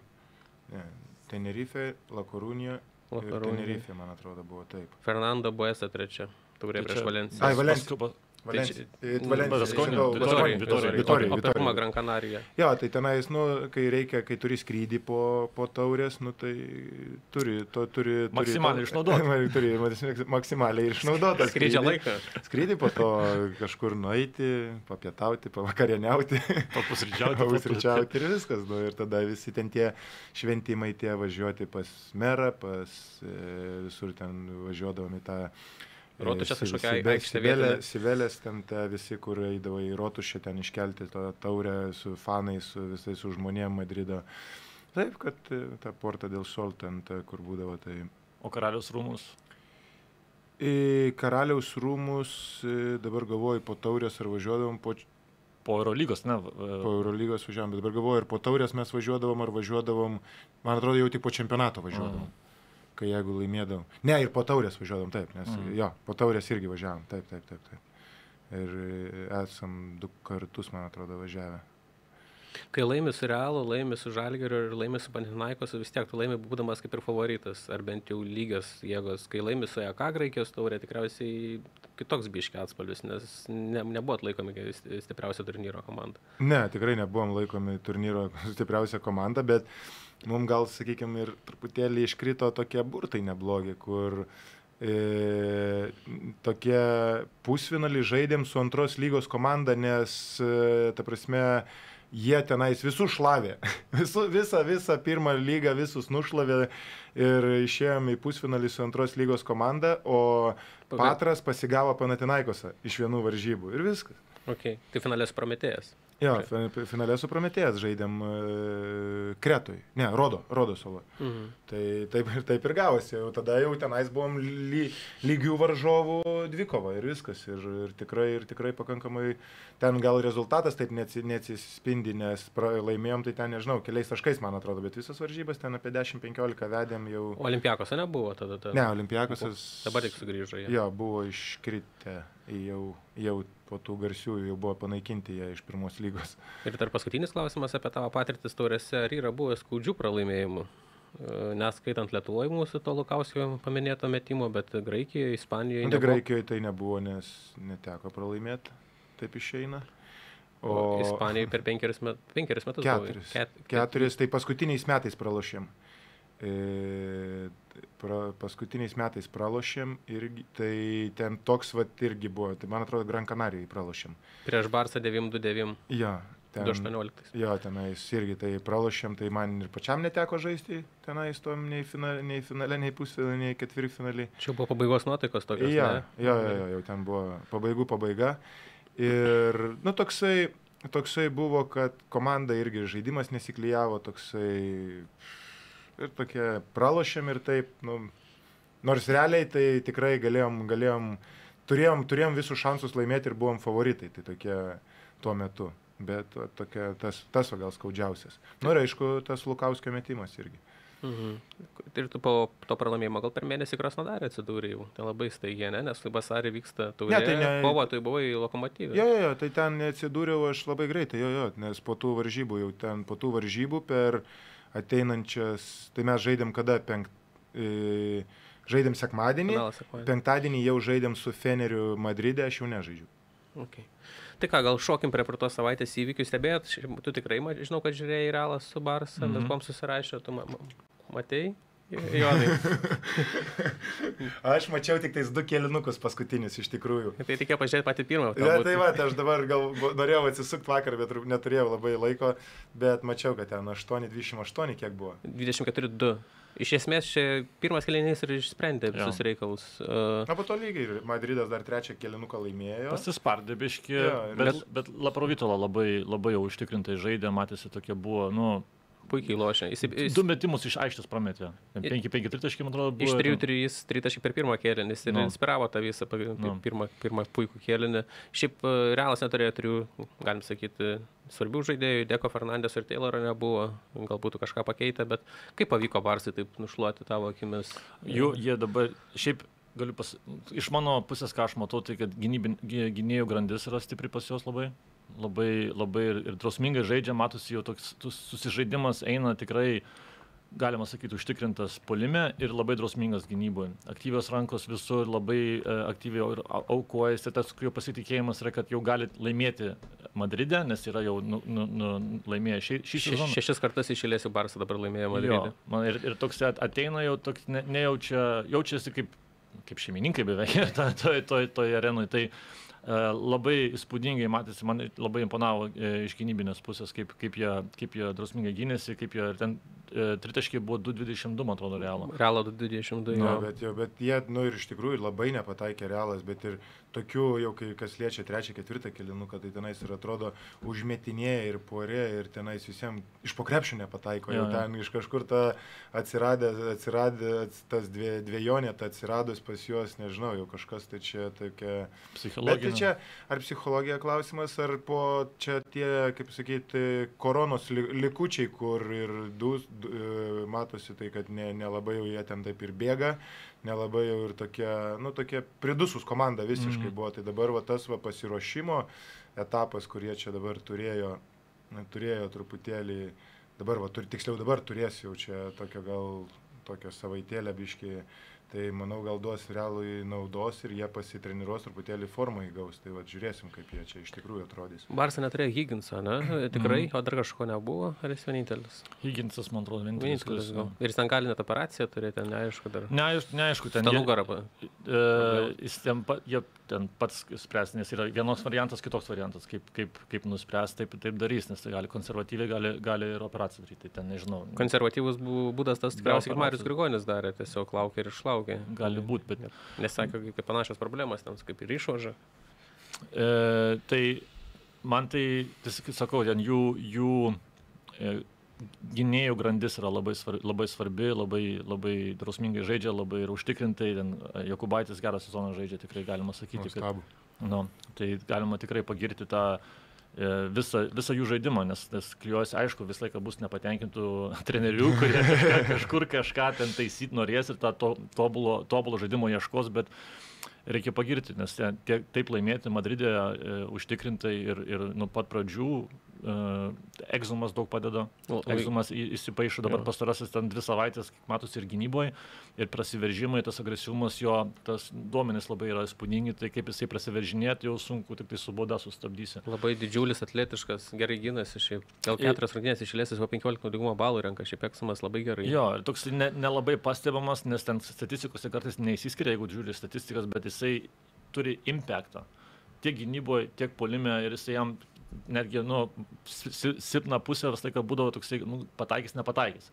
Ne, Tenerife, Lakorūnija. Tenerife, man atrodo, buvo taip. Fernando Buesa trečia. Taurė prieš Valenciją. Ai, Valencija. Valencija. E, Mm, Vitorija, Vitorija, Gran Canariją. Jo, tai tenais, nu, kai reikia, kai turi skrydį po, po taurės, nu, tai turi, to turi... turi Maksimaliai to- išnaudot. turi maks- maksimaliai išnaudoti. Skrydžio laiką. Skrydį po to kažkur nueiti, papietauti, pavakarieniauti, Papusryčiauti. pavusryčiauti ir viskas. Nu, ir tada visi ten tie šventimai tie važiuoti pas merą, pas e, visur ten važiuodavom į tą... e, Rotušės Si- kažkokia aikštė vietinė. Sivelės ten ta, visi, kur eidavo į Rotušę ten iškelti tą taurę su fanais, su visais su žmonėm Madrido. Taip, kad e, ta porta dėl sol ten, ta, kur būdavo, tai... O karalius rūmus. Į karaliaus rūmus e, dabar galvoju, po taurės ar važiuodavom, po, Po Eurolygos, ne? po e, Eurolygos važiavom, bet dabar galvoju, ir po taurės mes važiuodavom ar važiuodavom, man atrodo, jau tik po čempionato važiuodavom. Kai jeigu laimėdavom. Ne, ir po taurės važiuodavom, taip, nes Mhm. jo, po taurės irgi važiavom, taip, taip, taip. taip. Ir esam du kartus, man atrodo, važiavę. Kai laimi su Realu, laimi su Žalgeriu ir laimi su Panathinaikosu, vis tiek tu laimi būdamas kaip ir favoritas, ar bent jau lygios jėgos. Kai laimi su EK Graikijos taurė, tikriausiai kitoks biški atspalvis, nes ne, nebuvo laikomi stipriausia turnyro komanda. Ne, tikrai nebuvom laikomi turnyro stipriausia komanda, bet mums gal, sakykime, ir truputėlį iškrito tokie burtai neblogi, kur e, tokie pusfinalį žaidėm su antros lygos komanda, nes, e, ta prasme, jie tenais visus šlavė. Visu, visą, visą pirmą lygą visus nušlavė ir išėjom į pusfinalį su antros lygos komanda, o Pagal- Patras pasigavo Panatinaikosą iš vienų varžybų ir viskas. Okay. Tai finalės prometėjas. Jo, fi- fi- finale su Prometėjas žaidėm e, Kretui. Ne, Rodo, Rodo solo. Mhm. Tai taip ir, taip ir gavosi. Jau tada jau tenais buvom ly, lygių varžovų dvikova ir viskas. Ir, ir, tikrai, ir tikrai pakankamai ten gal rezultatas taip neatsi- neatsispindi, nes pra, laimėjom tai ten, nežinau, keliais taškais, man atrodo, bet visas varžybas ten apie 10-15 vedėm jau. Olimpiakose nebuvo tada. Ta... Ne, Olimpiakosas. Dabar tik sugrįžo jie. Jo, buvo iškritę jau, jau po tų garsiųjų, jau buvo panaikinti jie iš pirmos lygos. Ir dar paskutinis klausimas apie tavo patirtis taurėse. Ar yra buvę skaudžių pralaimėjimų? E, Neskaitant Lietuvoje mūsų to Lukauskio paminėto metimo, bet Graikijoje, Ispanijoje. Nu, tai. Graikijoje tai nebuvo, nes neteko pralaimėti, taip išeina. O Ispanijoje per penkerius, met, penkerius metus. Keturis. Ket, Keturis, tai paskutiniais metais pralošėm. E, pra, paskutiniais metais pralošėm ir tai ten toks vat irgi buvo, tai man atrodo Gran Canarijai pralošėm. Prieš Barsą 929, Jo, ten, 218. jo, tenais irgi tai pralošėm, tai man ir pačiam neteko žaisti tenais tom nei, finale, nei finale, nei pusfinale, nei ketvirtfinale. Čia buvo pabaigos nuotaikos tokios. Jo, ne? jo, jo, jo, jau ten buvo pabaigų pabaiga. Ir, nu, toksai, toksai buvo, kad komanda irgi žaidimas nesiklyjavo, toksai ir tokie pralošėm ir taip, nu, nors realiai tai tikrai galėjom, galėjom, turėjom, turėjom visus šansus laimėti ir buvom favoritai, tai tokie tuo metu. Bet tokia, tas, tas gal skaudžiausias. Nu ir aišku, tas Lukauskio metimas irgi. Mhm. Ir tu po to pralaimėjimo gal per mėnesį Krasnodarė atsidūrė jau. Tai labai staigiai, ne? Nes vasarį vyksta taurė. Ne, tai ne- Kovo, tai buvo į lokomotyvą. Jo, jo, jo, tai ten atsidūriau aš labai greitai, jo, jo, nes po tų varžybų, jau ten po tų varžybų per ateinančias, tai mes žaidėm kada, penkt, e, žaidėm sekmadienį, sekmadienį. penktadienį jau žaidėm su Feneriu Madride, aš jau nežaidžiu. Okay. Tai ką, gal šokim prie praeitos savaitės įvykių, stebėjot, tu tikrai, žinau, kad žiūrėjai realą su Barsa, mm -hmm. mes Mhm. buvom susirašę, tu ma ma matei? Jonai. Aš mačiau tik tais du kelinukus paskutinius iš tikrųjų. tai reikėjo pažiūrėti patį pirmą. Ja, tai va, tai aš dabar gal norėjau atsisukti vakar, bet neturėjau labai laiko, bet mačiau, kad ten 8-28 kiek buvo. 24-2. Iš esmės, čia pirmas kelinys ir išsprendė Jo. visus reikalus. Uh, Na, po to lygiai ir Madridas dar trečią kelinuką laimėjo. Pasispardė biški, ir- bet, bet Laprovitola labai, labai jau užtikrintai žaidė, matėsi tokie buvo, nu, puikiai lošia. Jis, jis Du metimus iš aikštės prametė. 5-5 tritaškai, man atrodo, buvo. iš ir- 3-3 tritaškai per pirmą kėlinį ir Nu. inspiravo tą visą pag- Nu. pirmą, pirmą puikų kėlinį. Šiaip e, Realas neturėjo trijų, galim sakyti, svarbių žaidėjų, Deko Fernandės ir Tayloro nebuvo, galbūt kažką pakeitę, bet kaip pavyko Barsai taip nušluoti tavo akimis? Jų, jie dabar, šiaip galiu pas... Iš mano pusės, ką aš matau, tai kad gynybin, gy- gynėjų grandis yra stipri pas juos labai. Labai, labai ir, ir drausmingai žaidžia, matosi jau toks susižaidimas eina tikrai, galima sakyti, užtikrintas polime ir labai drausmingas gynyboje. Aktyvios rankos visur labai e, aktyviai ir au- aukojasi. Ir tas jo pasitikėjimas yra, kad jau gali laimėti Madride, nes yra jau nu, nu, nu, laimėję šį, šį Še, sezoną. šešis kartus išėlėsi Barsą dabar laimėjo Jo, Madride. man ir, ir toks at- ateina jau toks, ne, nejaučia, jaučiasi kaip, kaip šeimininkai beveik toje to, to, to arenui. Tai labai įspūdingai matėsi, man labai imponavo uh, iš gynybinės pusės, kaip, kaip, jie, kaip jie drausmingai gynėsi, kaip jie ir ten uh, tritaškiai buvo 2,22, man atrodo, realų. Realo 22. Nu, jo. bet, jo, bet jie, nu ir iš tikrųjų labai nepataikė realas, bet ir tokių, jau kai kas liečia trečią, ketvirtą kilinuką, tai tenais ir atrodo užmetinėja ir porė ir tenais visiems iš pokrepšio nepataiko, jau ten iš kažkur ta atsiradė, atsiradė tas dvie, dviejonė, ta atsiradus pas juos, nežinau, jau kažkas tai čia tokia... Bet tai Psichologija. čia ar psichologija klausimas, ar po čia tie, kaip sakyti, koronos li- likučiai, kur ir dus, du, e, matosi tai, kad ne- nelabai jau jie ten taip ir bėga, nelabai jau ir tokia, nu, tokia pridusus komanda visiškai mm. buvo. Tai dabar va, tas va, pasiruošimo etapas, kurie čia dabar turėjo, na, turėjo truputėlį, dabar, va, turi, tiksliau dabar turės jau čia tokio gal tokią savaitėlę biški. Tai manau, gal duos realui naudos ir jie pasitreniruos truputėlį formą įgaus. Tai va, žiūrėsim, kaip jie čia iš tikrųjų atrodys. Barsa neturėjo Higginso, ne? Tikrai, o dar kažko nebuvo, ar jis vienintelis? Higginsas, man atrodo, vienintelis. Vienintelis kuris, gal. Ir jis ten gali net operaciją turėti, ten neaišku dar. Neaišku, neaišku, ten jie- nugarą. E, jis ten, pa, jie ten pats spręs, nes yra vienos variantas, kitoks variantas, kaip, kaip, kaip nuspręs, taip, taip darys, nes tai gali konservatyviai, gali, gali ir operaciją daryti, tai ten nežinau. Konservatyvus būdas tas tikriausiai, kaip Marius. Grigonis darė, tiesiog laukia ir išlaukė. Gali būti, bet Nes sakė, kaip panašios problemos, ten kaip ir išvaža. e, tai man tai, tiesiog sakau, ten jų, jų e, gynėjų grandis yra labai svarbi, labai, svarbi labai, labai drausmingai žaidžia, labai ir užtikrintai, ten e, Jokubaitis gerą sezoną žaidžia, tikrai galima sakyti, kad Nuostabu. Nu, tai galima tikrai pagirti tą visą, visą jų žaidimą, nes tas klijuosi, aišku, visą laiką bus nepatenkintų trenerių, kurie kažką, kažkur kažką ten taisyti norės ir tą to, tobulo, tobulo žaidimo ieškos, bet reikia pagirti, nes ten tiek, taip laimėti Madridė e, užtikrintai ir, ir nuo pat pradžių e, egzumas daug padeda. Labai- Egzumas įsipaišo dabar pastarasis ten dvi savaitės, kaip matosi, ir gynyboje, ir prasiveržimai, tas agresyvumas jo, tas duomenys labai yra spūdingi, tai kaip jisai prasiveržinėti jau sunku, tik tai su boda sustabdysi. Labai didžiulis, atletiškas, gerai gynasi šiaip. Gal keturias rungtynės išėlėsis, po 15 naudingumo balų renka, šiaip eksumas labai gerai. Jo, ir toks ne- nelabai ne pastebimas, nes ten statistikose kartais neįsiskiria, jeigu žiūri statistikas, bet jisai turi impactą. Tiek gynyboje, tiek polime ir jisai jam netgi, nu, si- si- silpna pusė visą laiką būdavo toksai, nu, pataikys, nepataikys.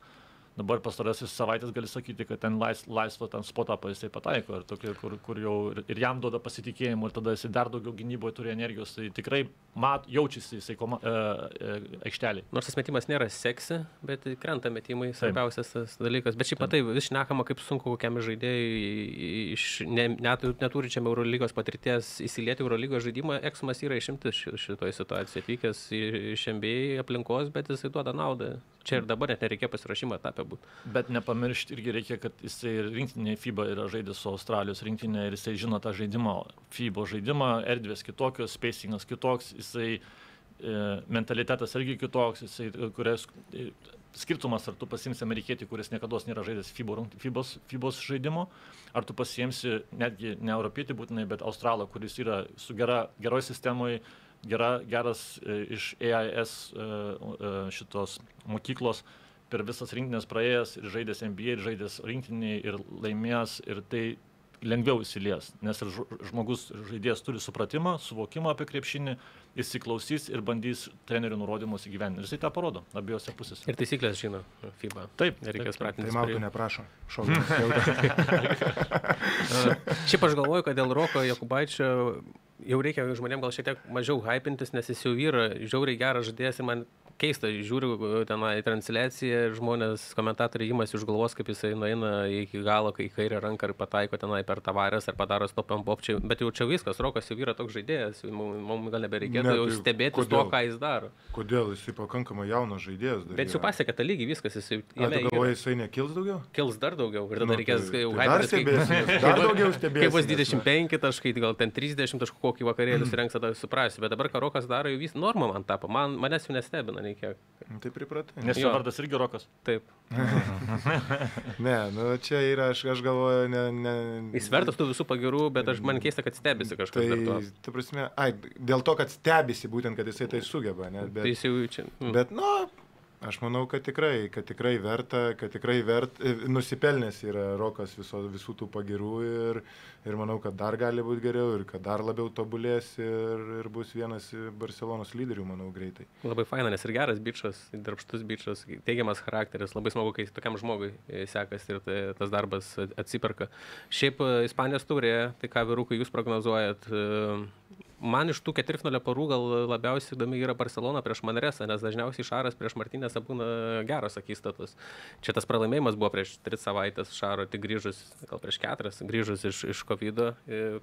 Dabar pastarasis savaitės gali sakyti, kad ten lais, laisvą ten spotą jisai pataiko ir tokį, kur, kur jau ir, ir jam duoda pasitikėjimo ir tada jisai dar daugiau gynyboje turi energijos, tai tikrai mat, jaučiasi jisai koma, e, e, aikštelį. Nors tas metimas nėra seksi, bet krenta metimai, svarbiausias tas dalykas. Bet šiaip matai, vis šnekama, kaip sunku kokiam žaidėjui iš ne, net, neturičiam Eurolygos patirties įsilieti Eurolygos žaidimą. Eksumas yra išimtis ši- šitoje situacijoje. Atvykęs iš MBA aplinkos, bet jisai duoda naudą. Čia ir dabar net nereikia pasirašymo etapę būti. Bet nepamiršti irgi reikia, kad jisai ir rinktinė FIBA yra žaidęs su Australijos rinktinė ir jisai žino tą žaidimą, FIBA žaidimą, erdvės kitokios, spacingas kitoks, jisai e, mentalitetas irgi kitoks, jisai, kurias, e, skirtumas, ar tu pasimsi amerikietį, kuris niekada nėra žaidęs FIBOS, FIBOS žaidimo, ar tu pasimsi netgi ne europietį būtinai, bet australą, kuris yra su gera, geroj sistemoje, gera, geras e, iš AIS e, e, šitos mokyklos per visas rinktinės praėjęs ir žaidęs NBA, ir žaidęs rinktinį ir laimėjęs ir tai lengviau įsilies, nes ir žmogus, žaidėjas turi supratimą, suvokimą apie krepšinį, įsiklausys ir bandys trenerių nurodymus įgyvendinti. Ir jisai tą parodo abiejose pusėse. Ir taisyklės žino FIBA. Taip, Nereikia taip, taip. Tai pratinti. Mautų neprašo. Šiaip aš galvoju, kad dėl Roko Jakubaičio jau reikia žmonėms gal šiek tiek mažiau hypintis, nes jis jau yra žiauriai geras žaidėjas ir man keista, žiūriu tenai transliaciją ir žmonės, komentatoriai įmasi už galvos, kaip jisai nueina iki galo, kai kairę ranką ir pataiko tenai per tavarės ar padaro stop and pop. Čia, bet jau čia viskas, Rokas jau yra toks žaidėjas, mums gal nebereikėtų Ne, jau tai stebėti to, ką jis daro. Kodėl jisai pakankamai jaunas žaidėjas? dar Bet jau pasiekė tą lygį, viskas, jis jau Ar yra. jisai nekils daugiau? kils dar daugiau ir tada Nu, reikės tai- jau tai dar hypintis, kai- stebėsimės, dar daugiau Kai stebėsimės, bus na. 25 taškai, gal ten 30 taškų kokį vakarėlį surenks, tada suprasiu. Bet dabar karokas daro jau vis norma man tapo. Man, manęs jau nestebina, nei kiek. Nu, Tai pripratai. Nes Jo. vardas irgi Rokas. Taip. Ne, nu čia yra, aš, aš galvoju, ne. ne Jis vertas tų visų pagirų, bet aš man keista, kad stebisi kažkas Tai, dar to. tu prasme, ai, dėl to, kad stebisi būtent, kad jisai tai sugeba, ne? Tai Bet, jis jau čia. mm. bet nu, aš manau, kad tikrai, kad tikrai verta, kad tikrai vert, e, nusipelnęs yra Rokas viso, visų tų pagirų ir, ir manau, kad dar gali būti geriau ir kad dar labiau tobulės ir, ir bus vienas Barcelonos lyderių, manau, greitai. Labai faina, nes ir geras bičias, darbštus bičias, teigiamas charakteris, labai smagu, kai tokiam žmogui e, sekasi ir tai, tas darbas atsiperka. Šiaip Ispanijos turė, tai ką vyrukai jūs prognozuojat, e, man iš tų ketvirtfinalio parų gal labiausiai įdomi yra Barcelona prieš Manresą, nes dažniausiai Šaras prieš Martinėsą būna geros akistatos. Čia tas pralaimėjimas buvo prieš 3 savaitės Šaro, tik grįžus, gal prieš 4, grįžus iš, iš COVID,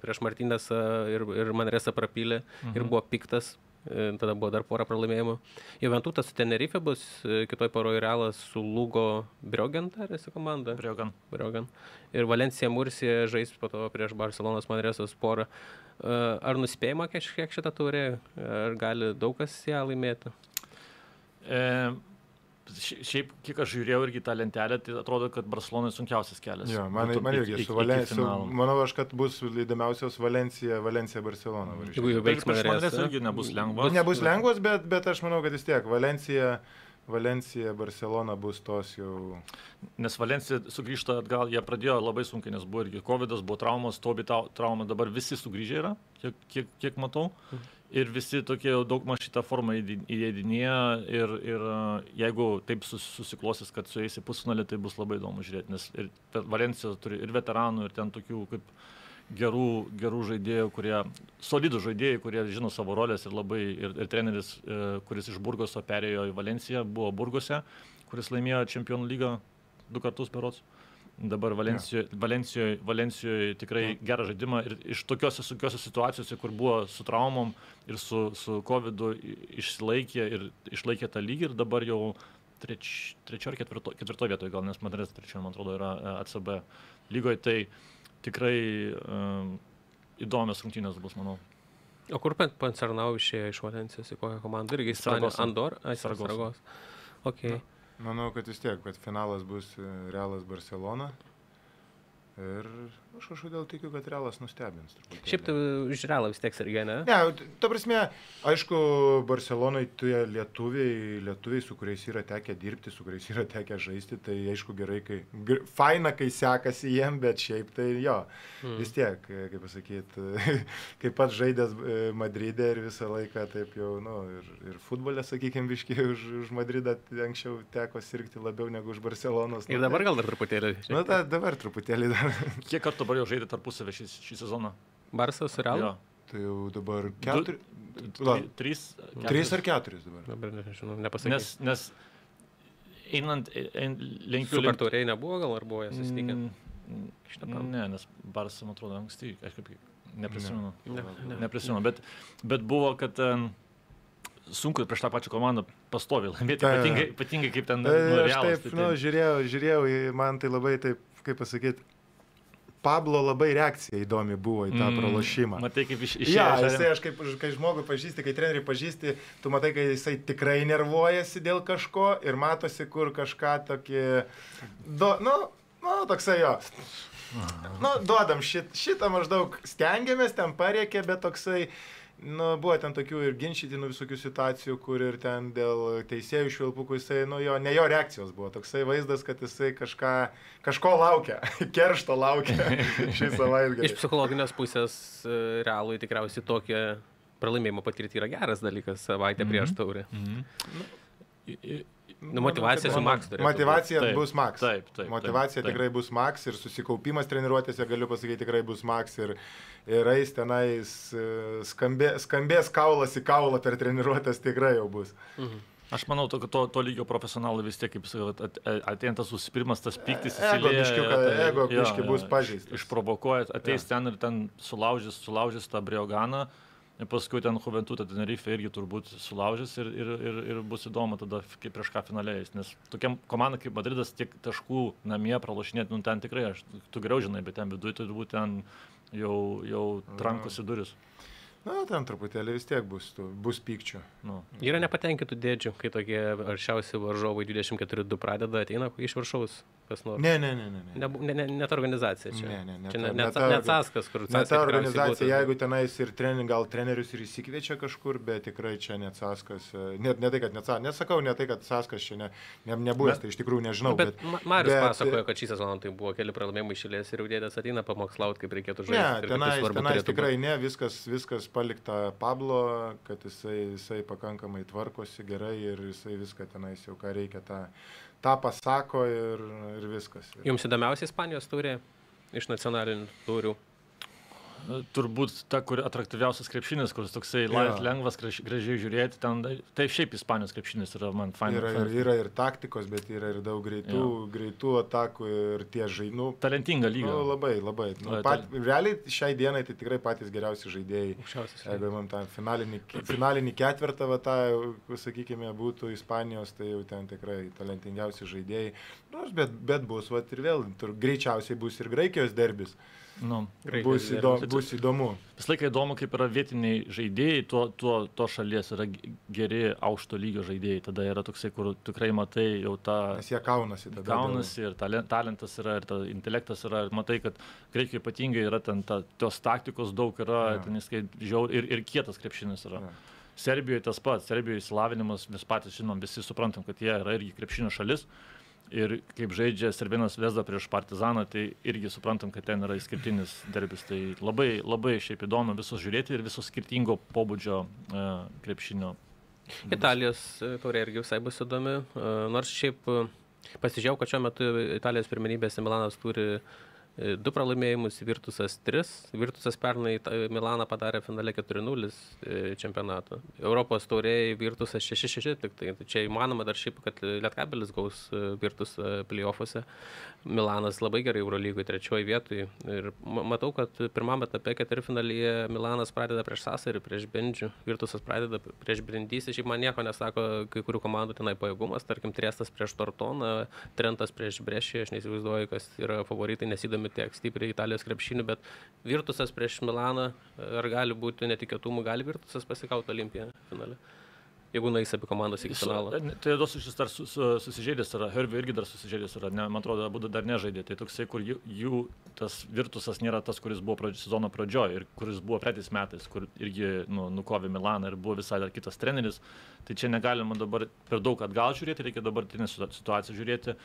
prieš Martinėsą ir, ir Manresą prapylė mhm. ir buvo piktas. E, Tada buvo dar pora pralaimėjimų. Juventutas su Tenerife bus, e, kitoj paroje Realas su Lugo Briogen, tarėsi komanda. Briogan. Briogan. Ir Valencija Mursija žais po to prieš Barcelonas Manresos porą. E, Ar nuspėjama kažkiek šitą turė? Ar gali daug kas ją laimėti? E, šiaip, kiek aš žiūrėjau irgi tą lentelę, tai atrodo, kad Barcelonai sunkiausias kelias. Jo, man, būtų man irgi iki- su Valencija, manau aš, kad bus įdomiausios Valencija, Valencija Barcelona. Jeigu jau veiks Manresą. irgi nebus lengva. Bus, nebus lengvos, bet, bet aš manau, kad vis tiek Valencija, Valencija, Barcelona bus tos jau. Nes Valencija sugrįžta atgal, jie pradėjo labai sunkiai, nes buvo irgi COVID, buvo traumos, Tobi trauma, dabar visi sugrįžę yra, kiek, kiek, kiek matau. Ir visi tokie jau daug maž šitą formą įeidinėja ir, ir a, jeigu taip sus, susiklosis, kad su jais į pusfinalį, tai bus labai įdomu žiūrėti, nes ir per- Valencija turi ir veteranų, ir ten tokių kaip gerų, gerų žaidėjų, kurie, solidų žaidėjų, kurie žino savo rolės ir labai, ir, ir treneris, e, kuris iš Burgoso perėjo į Valenciją, buvo Burgose, kuris laimėjo čempionų lygą du kartus perots. Dabar Valencijoje, Valencijoje, Valencijoje tikrai gerą žaidimą ir iš tokiuose sunkiuose situacijose, kur buvo su traumom ir su, su COVID išsilaikė ir išlaikė tą lygį ir dabar jau treč, trečio ar ketvirto, ketvirto vietoje, gal nes Madridas trečio, man atrodo, yra e, ACB lygoje, tai tikrai um, įdomios rungtynės bus, manau. O kur Pancernau išėjo iš Valencijos, į kokią komandą? Irgi. Andor? Ai, Saragosa. Saragos. Ok. Manau, kad vis tiek, kad finalas bus e, Realas Barcelona. Ir aš kažkodėl tikiu, kad Realas nustebins. truputėlį. Šiaip tai už Realą vis tiek sergė, ne? Ne, ta prasme, aišku, Barcelonai tie lietuviai, lietuviai, su kuriais yra tekę dirbti, su kuriais yra tekę žaisti, tai aišku gerai, kai, gr- faina, kai sekasi jiem, bet šiaip tai jo, Mm. vis tiek, kaip pasakyti, kaip pat žaidęs e, Madride ir visą laiką taip jau, nu, ir, ir futbolė, sakykime, biškiai už, už Madridą anksčiau teko sirgti labiau negu už Barcelonos. Ir dabar gal dar truputėlį. Na, ta, dabar truputėlį dar. Kiek kartų dabar jau žaidė tarpusavę šį, šį sezoną? Barsas Realu? Jo. Tai jau dabar keturi. Tri- La, Trys. Trys ar keturis dabar? Dabar nežinau, nepasakysiu. Nes, nes einant ein, lenkiu Super tauriai nebuvo, gal ar buvo jie susitikę? Mm? Ne, nes Barsas, man atrodo, anksti, aš kaip neprisimenu. Ne, ne. Neprisimenu, bet, bet buvo, kad um, sunku prieš tą pačią komandą pastovi laimėti, ypatingai, ypatingai kaip ten nu, aš realas, taip, tai nu, žiūrėjau, žiūrėjau, man tai labai taip, kaip pasakyti, Pablo labai reakcija įdomi buvo į tą Mm, pralošimą. Matai, kaip iš, iš Ja, jisai, aš kaip, kai žmogų pažįsti, kai trenerių pažįsti, tu matai, kai jisai tikrai nervuojasi dėl kažko ir matosi, kur kažką tokį, do, nu, nu, toksai jo. Nu, duodam šit, šitą maždaug stengiamės, ten pareikia, bet toksai, nu, buvo ten tokių ir ginčytinų visokių situacijų, kur ir ten dėl teisėjų švilpukų jisai, nu, jo, ne jo reakcijos buvo, toksai vaizdas, kad jisai kažką, kažko laukia, keršto laukia šį savaitgalį. Iš psichologinės pusės e, Realui tikriausiai tokie pralaimėjimo patirti yra geras dalykas savaitę Mhm. prieš taurę. I- i- Nu, motivacija su Max Motivacija. Taip, bus Max. taip, taip, Motivacija taip, taip. tikrai bus Max ir susikaupimas treniruotėse, galiu pasakyti, tikrai bus Max. Ir, ir eis tenais e, skambė, skambės kaulas į kaulą per treniruotės tikrai jau bus. Aš manau, to, kad to, to lygio profesionalai vis tiek, kaip sakau, at- at- ateina tas užsipirmas, tas piktis, Ego biškiuką- tai- biškį jo, bus iš- pažeistas. Išprovokuoja, ateis ten ir ten sulaužys, sulaužys tą brioganą. Paskui ten Juventūtą Tenerife irgi turbūt sulaužys ir, ir, ir, ir bus įdomu tada, prieš ką finaliais. Nes tokiam komandai kaip Madridas tiek taškų namie pralašinėti, nu ten tikrai, aš, tu geriau žinai, bet ten viduje turbūt ten jau, jau trankosi duris. Na, ten truputėlį vis tiek bus, tų- bus pykčių. Nu. Yra nepatenkintų dėdžių, kai tokie aršiausi varžovai 24-2 pradeda, ateina iš viršaus kas nors. Ne, ne, ne, ne. ne. Ne, ne, ne, net organizacija čia. Ne, ne, ne čia ne, ne ne, ta ne Saskas, kur Ne Saska ta organizacija, jeigu tenais ir trening, gal trenerius ir įsikviečia kažkur, bet tikrai čia net Saskas, e, net ne tai, kad net Saskas, nesakau, ne tai, kad Saskas čia ne, ne, nebuvęs, tai iš tikrųjų nežinau, Bet, bet... bet Marius bet- pasakojo, kad šį sezoną tai buvo keli pralaimėjimai išėlės ir jaudėdės ateina pamokslauti, kaip reikėtų žaisti. Ne, tenais, tenais tikrai ne, viskas, viskas palikta Pablo, kad jisai, jisai pakankamai tvarkosi gerai ir jisai viską tenais jau ką reikia, tą, tą pasako ir, ir viskas. Jums įdomiausia Ispanijos turė iš nacionalinių turių. Turbūt ta, kur atraktyviausias krepšinis, kuris toksai light, lengvas, graž- gražiai žiūrėti, ten, tai šiaip Ispanijos krepšinis yra man fainai. Yra, ir, yra ir taktikos, bet yra ir daug greitų, Jo. greitų atakų ir tie žaidimų. Talentinga lyga. Nu, labai, labai. Nu, pat, realiai šiai dienai tai tikrai patys geriausi žaidėjai. Aukščiausias. Jeigu imam tą finalinį, finalinį ketvirtą, va, tą, sakykime, būtų Ispanijos, tai jau ten tikrai talentingiausi žaidėjai. Nors, bet, bet bus, va, ir vėl, tur, greičiausiai bus ir Graikijos derbis. Nu, Bus, įdomu, bus įdomu. Visą laiką įdomu, kaip yra vietiniai žaidėjai, tuo, tuo, tuo šalies yra geri aukšto lygio žaidėjai. Tada yra toksai, kur tikrai matai jau tą Nes jie kaunasi tada. gaunasi ir talen- talentas yra, ir ta intelektas yra, ir matai, kad Graikijoje ypatingai yra ten ta, tos taktikos daug yra, Jo. ten, jis, žiau, ir, ir kietas krepšinis yra. Jo. Serbijoje tas pats, Serbijoje įsilavinimas, mes patys žinom, visi suprantam, kad jie yra irgi krepšinio šalis. Ir kaip žaidžia Serbinas Vesda prieš Partizaną, tai irgi suprantam, kad ten yra išskirtinis derbis. Tai labai, labai šiaip įdomu visus žiūrėti ir visos skirtingo pobūdžio uh, krepšinio. Italijos e, taurė irgi visai bus įdomi. e, Nors šiaip e, pasižiūrėjau, kad šiuo metu Italijos pirmenybėse Milanas turi e, du pralaimėjimus, Virtusas 3. Virtusas pernai Milaną padarė finale 4-0 e, čempionato. Europos taurėjai Virtusas 6-6, tik tai čia įmanoma dar šiaip, kad Lietkabelis gaus Virtus playoffuose. Milanas labai gerai Eurolygoje trečioji vietoje. Ir ma- matau, kad pirmame etape ketvirtfinalyje Milanas pradeda prieš Sasarį, prieš Bendžių, Virtusas pradeda prieš Brindysį. Šiaip man nieko nesako kai kurių komandų tenai pajėgumas. Tarkim, Triestas prieš Tortoną, Trentas prieš Brešį. Aš neįsivaizduoju, kas yra favoritai, nesidomi tiek stipriai Italijos krepšinių, bet Virtusas prieš Milaną, ar gali būti netikėtumų, gali Virtusas pasikauti Olimpiją finale. Jeigu nueis abi komandos iki finalo. Tai dos šis dar su, su, susižeidęs yra, Hervė irgi dar susižeidęs yra, ne, man atrodo, abu dar nežaidė. Tai toksai, kur jų, jų tas virtusas nėra tas, kuris buvo pradž, sezono pradžioje ir kuris buvo praeitais metais, kur irgi nu, nukovė Milaną ir buvo visai dar kitas treneris. Tai čia negalima dabar per daug atgal žiūrėti, reikia dabartinę situa- situaciją žiūrėti.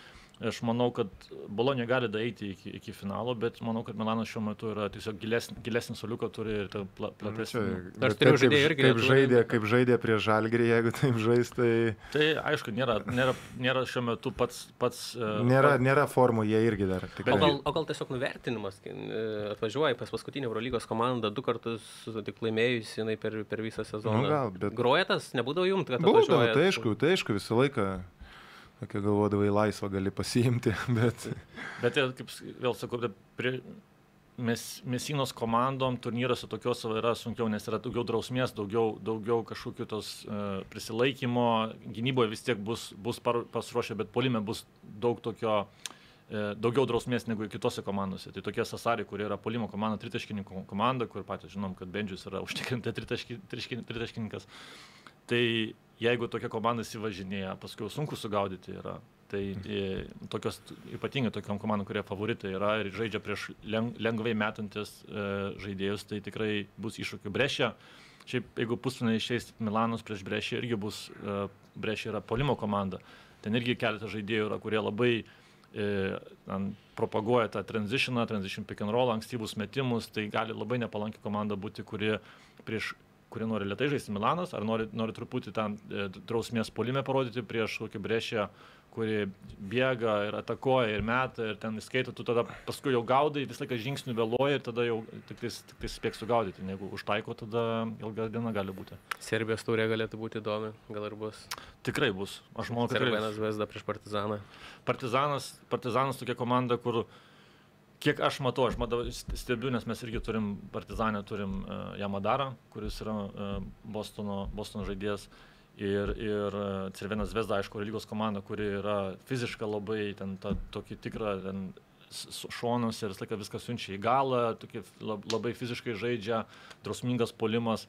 Aš manau, kad Bolonija gali daeiti iki, iki finalo, bet manau, kad Milanas šiuo metu yra tiesiog gilesnį, gilesnį soliuką turi ir tą pla, Nu, platesnį. bet turiu žaidėjų kaip, irgi kaip, žaidė, kaip žaidė prie Žalgirį, jeigu taip žais, tai Tai aišku, nėra, nėra, nėra šiuo metu pats... pats e, nėra, pats- nėra formų, jie irgi dar. O Tikrai. gal, o gal tiesiog nuvertinimas, e, atvažiuoji pas paskutinį Eurolygos komandą, du kartus tik laimėjusi jinai per, per visą sezoną. Nu, gal, bet- Grojetas, nebūdavo jums, kad Būdavo, tai aišku, tai aišku, visą laiką, tokia galvodavai, laisvą gali pasiimti, bet Bet kaip vėl sakau, prie mes, mesinos komandom turnyruose tokiuose yra sunkiau, nes yra daugiau drausmės, daugiau, daugiau kažkokių tos uh, prisilaikymo, gynyboje vis tiek bus, bus par, pasiruošę, bet polime bus daug tokio e, daugiau drausmės negu kitose komandose. Tai tokie Sasari, kurie yra polimo komanda, tritaškininkų komanda, kur patys žinom, kad Bendžius yra tritaški- tritaškininkas. Tai jeigu tokia komanda įsivažinėja, paskui sunku sugaudyti yra. Tai e, tokios, ypatingai tokiam komandom, kurie favoritai yra ir žaidžia prieš leng, lengvai metantis e, žaidėjus, tai tikrai bus iššūkių. Brešė, šiaip jeigu pusfinai išeis Milanas prieš Brešį, irgi bus, e, Brešė yra polimo komanda. Ten irgi keletas žaidėjų yra, kurie labai e, propaguoja tą transitioną, transition pick and roll, ankstyvus metimus, tai gali labai nepalanki komanda būti, kuri prieš kurie nori lietai žaisti Milanas, ar nori, nori truputį ten e, drausmės polime parodyti prieš kokį brešę, kuri bėga ir atakuoja ir meta ir ten įskaito, tu tada paskui jau gaudai, visą laiką žingsnių vėluoja ir tada jau tik tais, tik tais spėk sugaudyti. Jeigu užtaiko, tada ilga diena gali būti. Serbijos taurė galėtų būti įdomi, gal ir bus. Tikrai bus. Aš manau, kad tikrai. Cervenas Vesda prieš Partizaną. Partizanas, Partizanas tokia komanda, kur kiek aš matau, aš matau, stebiu, nes mes irgi turim Partizanę, turim uh, Yamadarą, kuris yra uh, Bostono, Bostono žaidėjas. Ir, ir Cervenas Vesda, aišku, yra lygos komanda, kuri yra fiziška labai, ten ta, tokį tikrą ten, šonus ir visą laiką viską siunčia į galą, tokie labai fiziškai žaidžia, drausmingas polimas,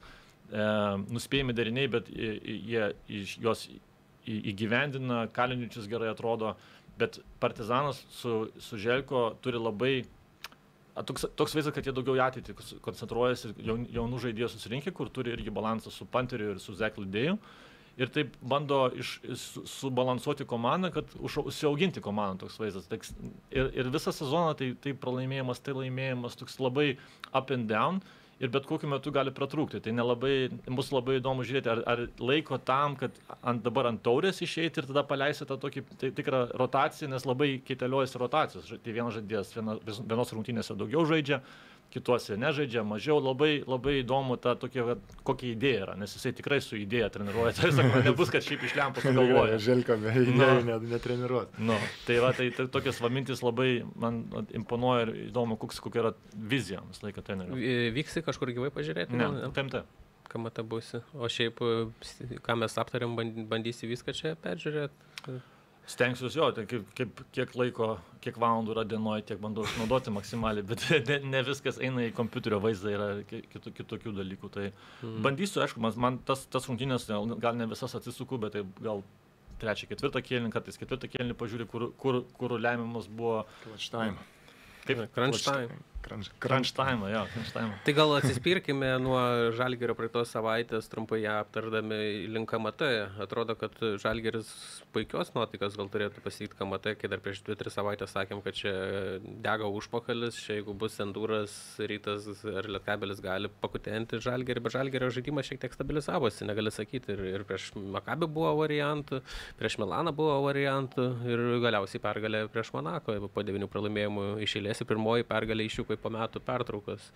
e, nuspėjami dariniai, bet jie juos įgyvendina, kaliničius gerai atrodo, bet Partizanas su, su Želko turi labai Toks, toks vaizdas, kad jie daugiau į ateitį koncentruojasi ir jaunų žaidėjų susirinkę, kur turi irgi balansą su Panteriu ir su Zeklidėju. Uh, ir taip bando iš, subalansuoti komandą, kad užsiauginti komandą toks vaizdas. Ir, ir visą sezoną tai, tai pralaimėjimas, tai laimėjimas, toks labai up and down. Ir bet kokiu metu gali pratrūkti. Tai nelabai, bus labai įdomu žiūrėti, ar, ar laiko tam, kad ant, dabar ant taurės išeiti ir tada paleisti tą tokį tai, tikrą rotaciją, nes labai keiteliojasi rotacijos. Tai vienas žaidėjas viena, vienos rungtynėse daugiau žaidžia, kituose nežaidžia, mažiau. Labai, labai įdomu ta tokia, kokia idėja yra, nes jisai tikrai su idėja treniruoja. Tai sako, nebus, kad šiaip iš lempų sugalvoja. Želkame, idėja no. netreniruot. No, tai va, tai, tai tokias va mintis labai man imponuoja ir įdomu, koks, kokia yra vizija visą laiką trenerių. Vyksi kažkur gyvai pažiūrėti? Ne, TMT. Kamata būsi. O šiaip, ką mes aptarėm, bandysi viską čia peržiūrėti? Stengsiuosi jo, tai kaip, kaip, kiek laiko, kiek valandų yra dienoje, tiek bandau išnaudoti maksimaliai, bet ne, ne viskas eina į kompiuterio vaizdą, yra kitų, kitokių dalykų. Tai mm. bandysiu, aišku, man, man tas, tas rungtynės, gal ne visas atsisuku, bet tai gal trečią, ketvirtą kėlinį, kartais ketvirtą kėlinį pažiūrį, kur, kur, kur lemiamas buvo. Time. Kaip crunch time, jo, time. Tai gal atsispirkime nuo Žalgerio praeitos savaitės, trumpai ją aptardami link KMT. Atrodo, kad Žalgeris puikios nuotaikas gal turėtų pasiekti KMT, kai dar prieš 2-3 savaitės sakėm, kad čia dega užpakalis, čia jeigu bus Endūras, Rytas ar Lietkabelis gali pakutenti Žalgerį, bet Žalgerio žaidimas šiek tiek stabilizavosi, negali sakyti. Ir, ir prieš Makabį buvo variantų, prieš Milaną buvo variantų ir galiausiai pergalė prieš Monako po 9 pralaimėjimų išėlėsi pirmoji pergalė iš jų kaip po metų pertraukos.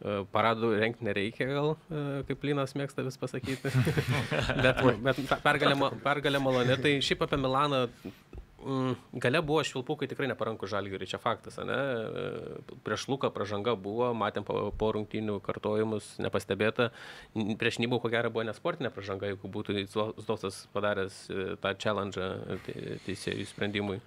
E, paradų renkti nereikia gal, e, kaip Linas mėgsta vis pasakyti. bet, bet pergalė, pergalė malonė. Tai šiaip apie Milaną mm, Gale buvo švilpukai tikrai neparankų žalgiui, čia faktas, ne? E, prieš Luką pražanga buvo, matėm po, po rungtynių kartojimus, nepastebėta. Prieš Nybų, ko gero, buvo nesportinė pražanga, jeigu būtų Zdosas padaręs tą challenge teisėjų sprendimui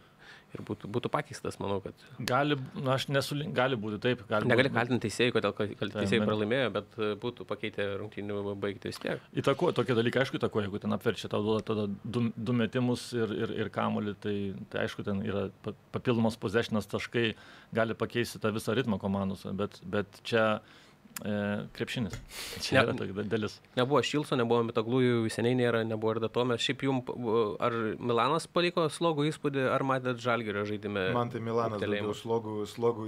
ir būtų, būtų pakeistas, manau, kad. Gali, na, aš nesu, gali būti taip. Gali Negali būti. kaltinti teisėjų, kodėl teisėjai bet... pralaimėjo, bet e, būtų pakeitę rungtynių baigti vis tiek. Įtakuoja, tokie dalykai, aišku, įtakuoja, jeigu ten apverčia tau duoda tada du, du metimus ir, ir, ir kamolį, tai, tai aišku, ten yra papildomos poziešinas taškai, gali pakeisti tą visą ritmą komandos, bet, bet čia krepšinis. Čia ne, yra tokia dalis. Nebuvo Šilso, nebuvo Metaglųjų, seniai nėra, nebuvo ir Datomės. Šiaip jums, ar Milanas paliko slogų įspūdį, ar matėt Žalgirio žaidime? Man tai Milanas daugiau slogų, slogų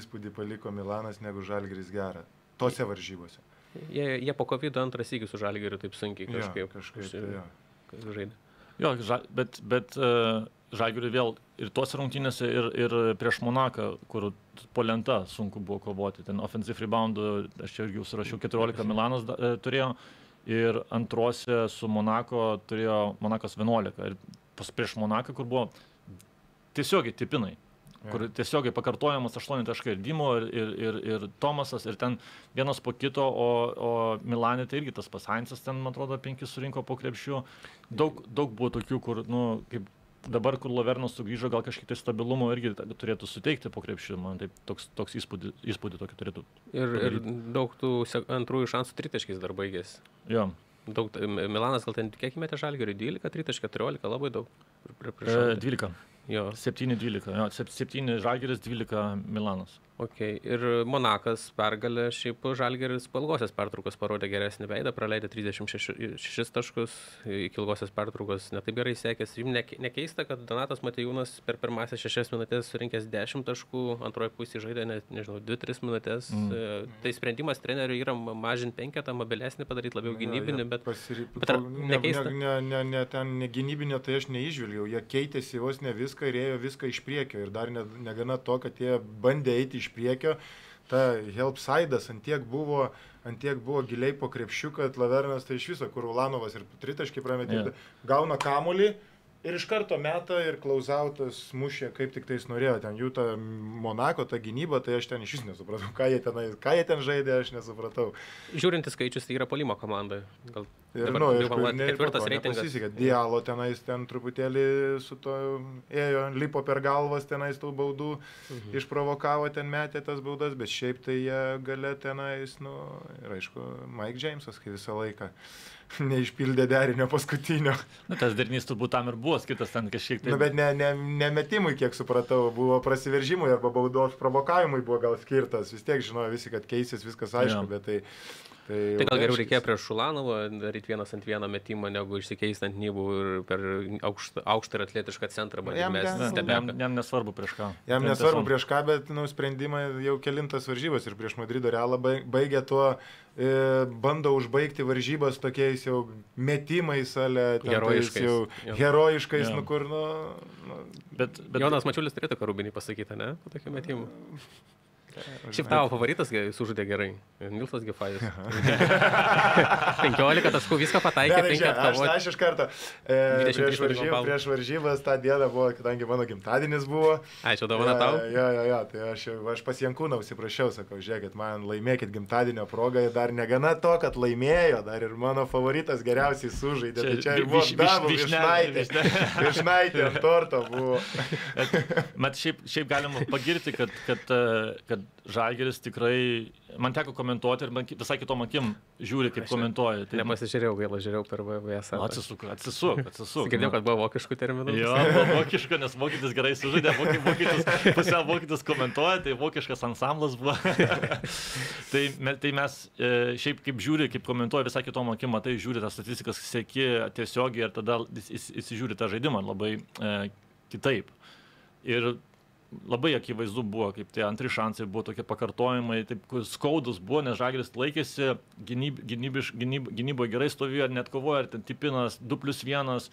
įspūdį paliko Milanas negu Žalgiris gerą. Tose varžybose. Jie, jie po COVID antras įgis su Žalgiriu taip sunkiai kažkaip. Jo, kažkaip tai, jo. žaidė. Jo, bet, bet uh, Žalgiriui vėl ir tuose rungtynėse, ir, ir prieš Monaką, kur po lenta sunku buvo kovoti. Ten offensive reboundų, aš čia irgi užsirašiau, 14 Milanas e, turėjo ir antrose su Monako turėjo Monakas 11. Ir pas prieš Monaką, kur buvo tiesiogiai tipinai kur tiesiogiai pakartojamas 8 taškai ir Dimo, ir, ir, ir, ir Tomasas, ir ten vienas po kito, o, o Milanė tai irgi tas pasainsas, ten, man atrodo, 5 surinko po krepšių. Daug, daug buvo tokių, kur, nu, kaip dabar, kur Lavernas sugrįžo, gal kažkiek tai stabilumo irgi turėtų suteikti po krepšį, man taip toks, toks įspūdį, įspūdį tokį turėtų. Ir, padaryti. ir daug tų antrųjų šansų tritaškiais dar baigėsi. Jo. Daug, Milanas gal ten kiek įmetė žalgerių, 12, 13, 14, labai daug. Prie, prie e, 12. Jo. 7-12, jo, 7 žalgeris, 12 Milanas. Okay. Ir Monakas pergalė, šiaip Žalgeris po ilgosios pertraukos parodė geresnį veidą, praleidė 36 taškus, iki ilgosios pertraukos netaip gerai sekėsi. Jums ne, nekeista, kad Donatas Matejūnas per pirmąsias 6 minutės surinkęs 10 taškų, antroje pusėje žaidė, ne, nežinau, 2-3 minutės. Mm. Tai sprendimas treneriui yra mažinti penketą, mobilesnį padaryti, labiau gynybinį, bet... Pasirip... bet ar ne, nekeista? ne, ne, ne, ne, ten ne gynybinio, tai aš neižvelgiau. Jie keitėsi vos ne viską ir ėjo viską iš priekio. Ir dar ne, negana to, kad jie bandė eiti iš iš priekio, ta helpsidas antiek buvo, antiek buvo giliai po krepšiu, kad Lavernas tai iš viso, kur Ulanovas ir tritaškai prametė, yeah. gauna kamulį. Ir iš karto meta ir klausautas mušė, kaip tik tais norėjo. Ten jų ta Monako, ta gynyba, tai aš ten iš vis nesupratau. Ką jie, tenai, ką jie ten žaidė, aš nesupratau. Žiūrintis skaičius, tai yra polimo komanda. Gal Ir, dabar nu, jau ir, galvojat, ir ketvirtas reitingas. Pasisekė. Dialo tenais ten truputėlį su to ėjo, lipo per galvas tenais tų baudų, mhm. išprovokavo ten metė tas baudas, bet šiaip tai jie gale tenais, nu, ir aišku, Mike Jamesas, kai visą laiką neišpildė derinio paskutinio. Na, tas derinys turbūt tam ir buvo skirtas ten kažkiek tai. Na, bet ne, ne, ne metimui, kiek supratau, buvo prasiveržimui arba baudos provokavimui buvo gal skirtas. Vis tiek žinojo visi, kad keisis viskas aišku, ja. bet tai Tai, tai gal geriau reikėjo prieš Šulanovą daryti vienas ant vieno metimą, negu išsikeisti ant nybų ir per aukštą, aukštą ir atletišką centrą bandyti mes stebėti. Jam, jam nesvarbu prieš ką. Jam Jam nesvarbu prieš ką, bet nu, sprendimai jau kelintas varžybas ir prieš Madrido realą baigė tuo, e, bando užbaigti varžybas tokiais jau metimais, ale herojiškais. Jau, jau. herojiškais, ja. nu kur, nu, nu. Bet, bet Jonas Mačiulis turėtų karubinį pasakyti, ne? Po tokių metimų. Šiaip tavo favoritas sužaidė gerai. Nilsas Gefajus. 15 taškų viską pataikė. Ne, žiūrė, aš, aš iš karto e, prieš, varžybą, prieš varžybas tą dieną buvo, kadangi mano gimtadienis buvo. Ačiū, dovana ja, tau. Jo, jo, jo, tai aš, aš pas Jankūną užsiprašiau, sakau, žiūrėkit, man laimėkit gimtadienio progą, dar negana to, kad laimėjo, dar ir mano favoritas geriausiai sužaidė. Čia, tai čia buvo davų višnaitė. Višnaitė ant torto buvo. Mat, šiaip, šiaip galima pagirti, kad, kad, kad Žalgeris tikrai, man teko komentuoti ir man visai kitom akim žiūri, kaip komentuoja. Tai, Nepasižiūrėjau, gaila, žiūrėjau per VVS. Atsisuk, atsisuk, atsisuk. Girdėjau, kad buvo vokiškų terminų. Jo, buvo vokiška, nes vokietis gerai sužaidė, vokietis, pusiau vokietis komentuoja, tai vokiškas ansamblas buvo. tai, tai mes e, šiaip kaip žiūri, kaip komentuoja visai kitom akim, tai žiūri tas statistikas, sėki tiesiogiai ir tada įsižiūri tą žaidimą labai e, kitaip. Ir labai akivaizdu buvo, kaip tie antri šansai buvo tokie pakartojimai, taip skaudus buvo, nes Žageris laikėsi, gynyb, gynybiš, gynyb, gynyboje gerai stovėjo, net kovojo, ar ten tipinas 2 plus 1.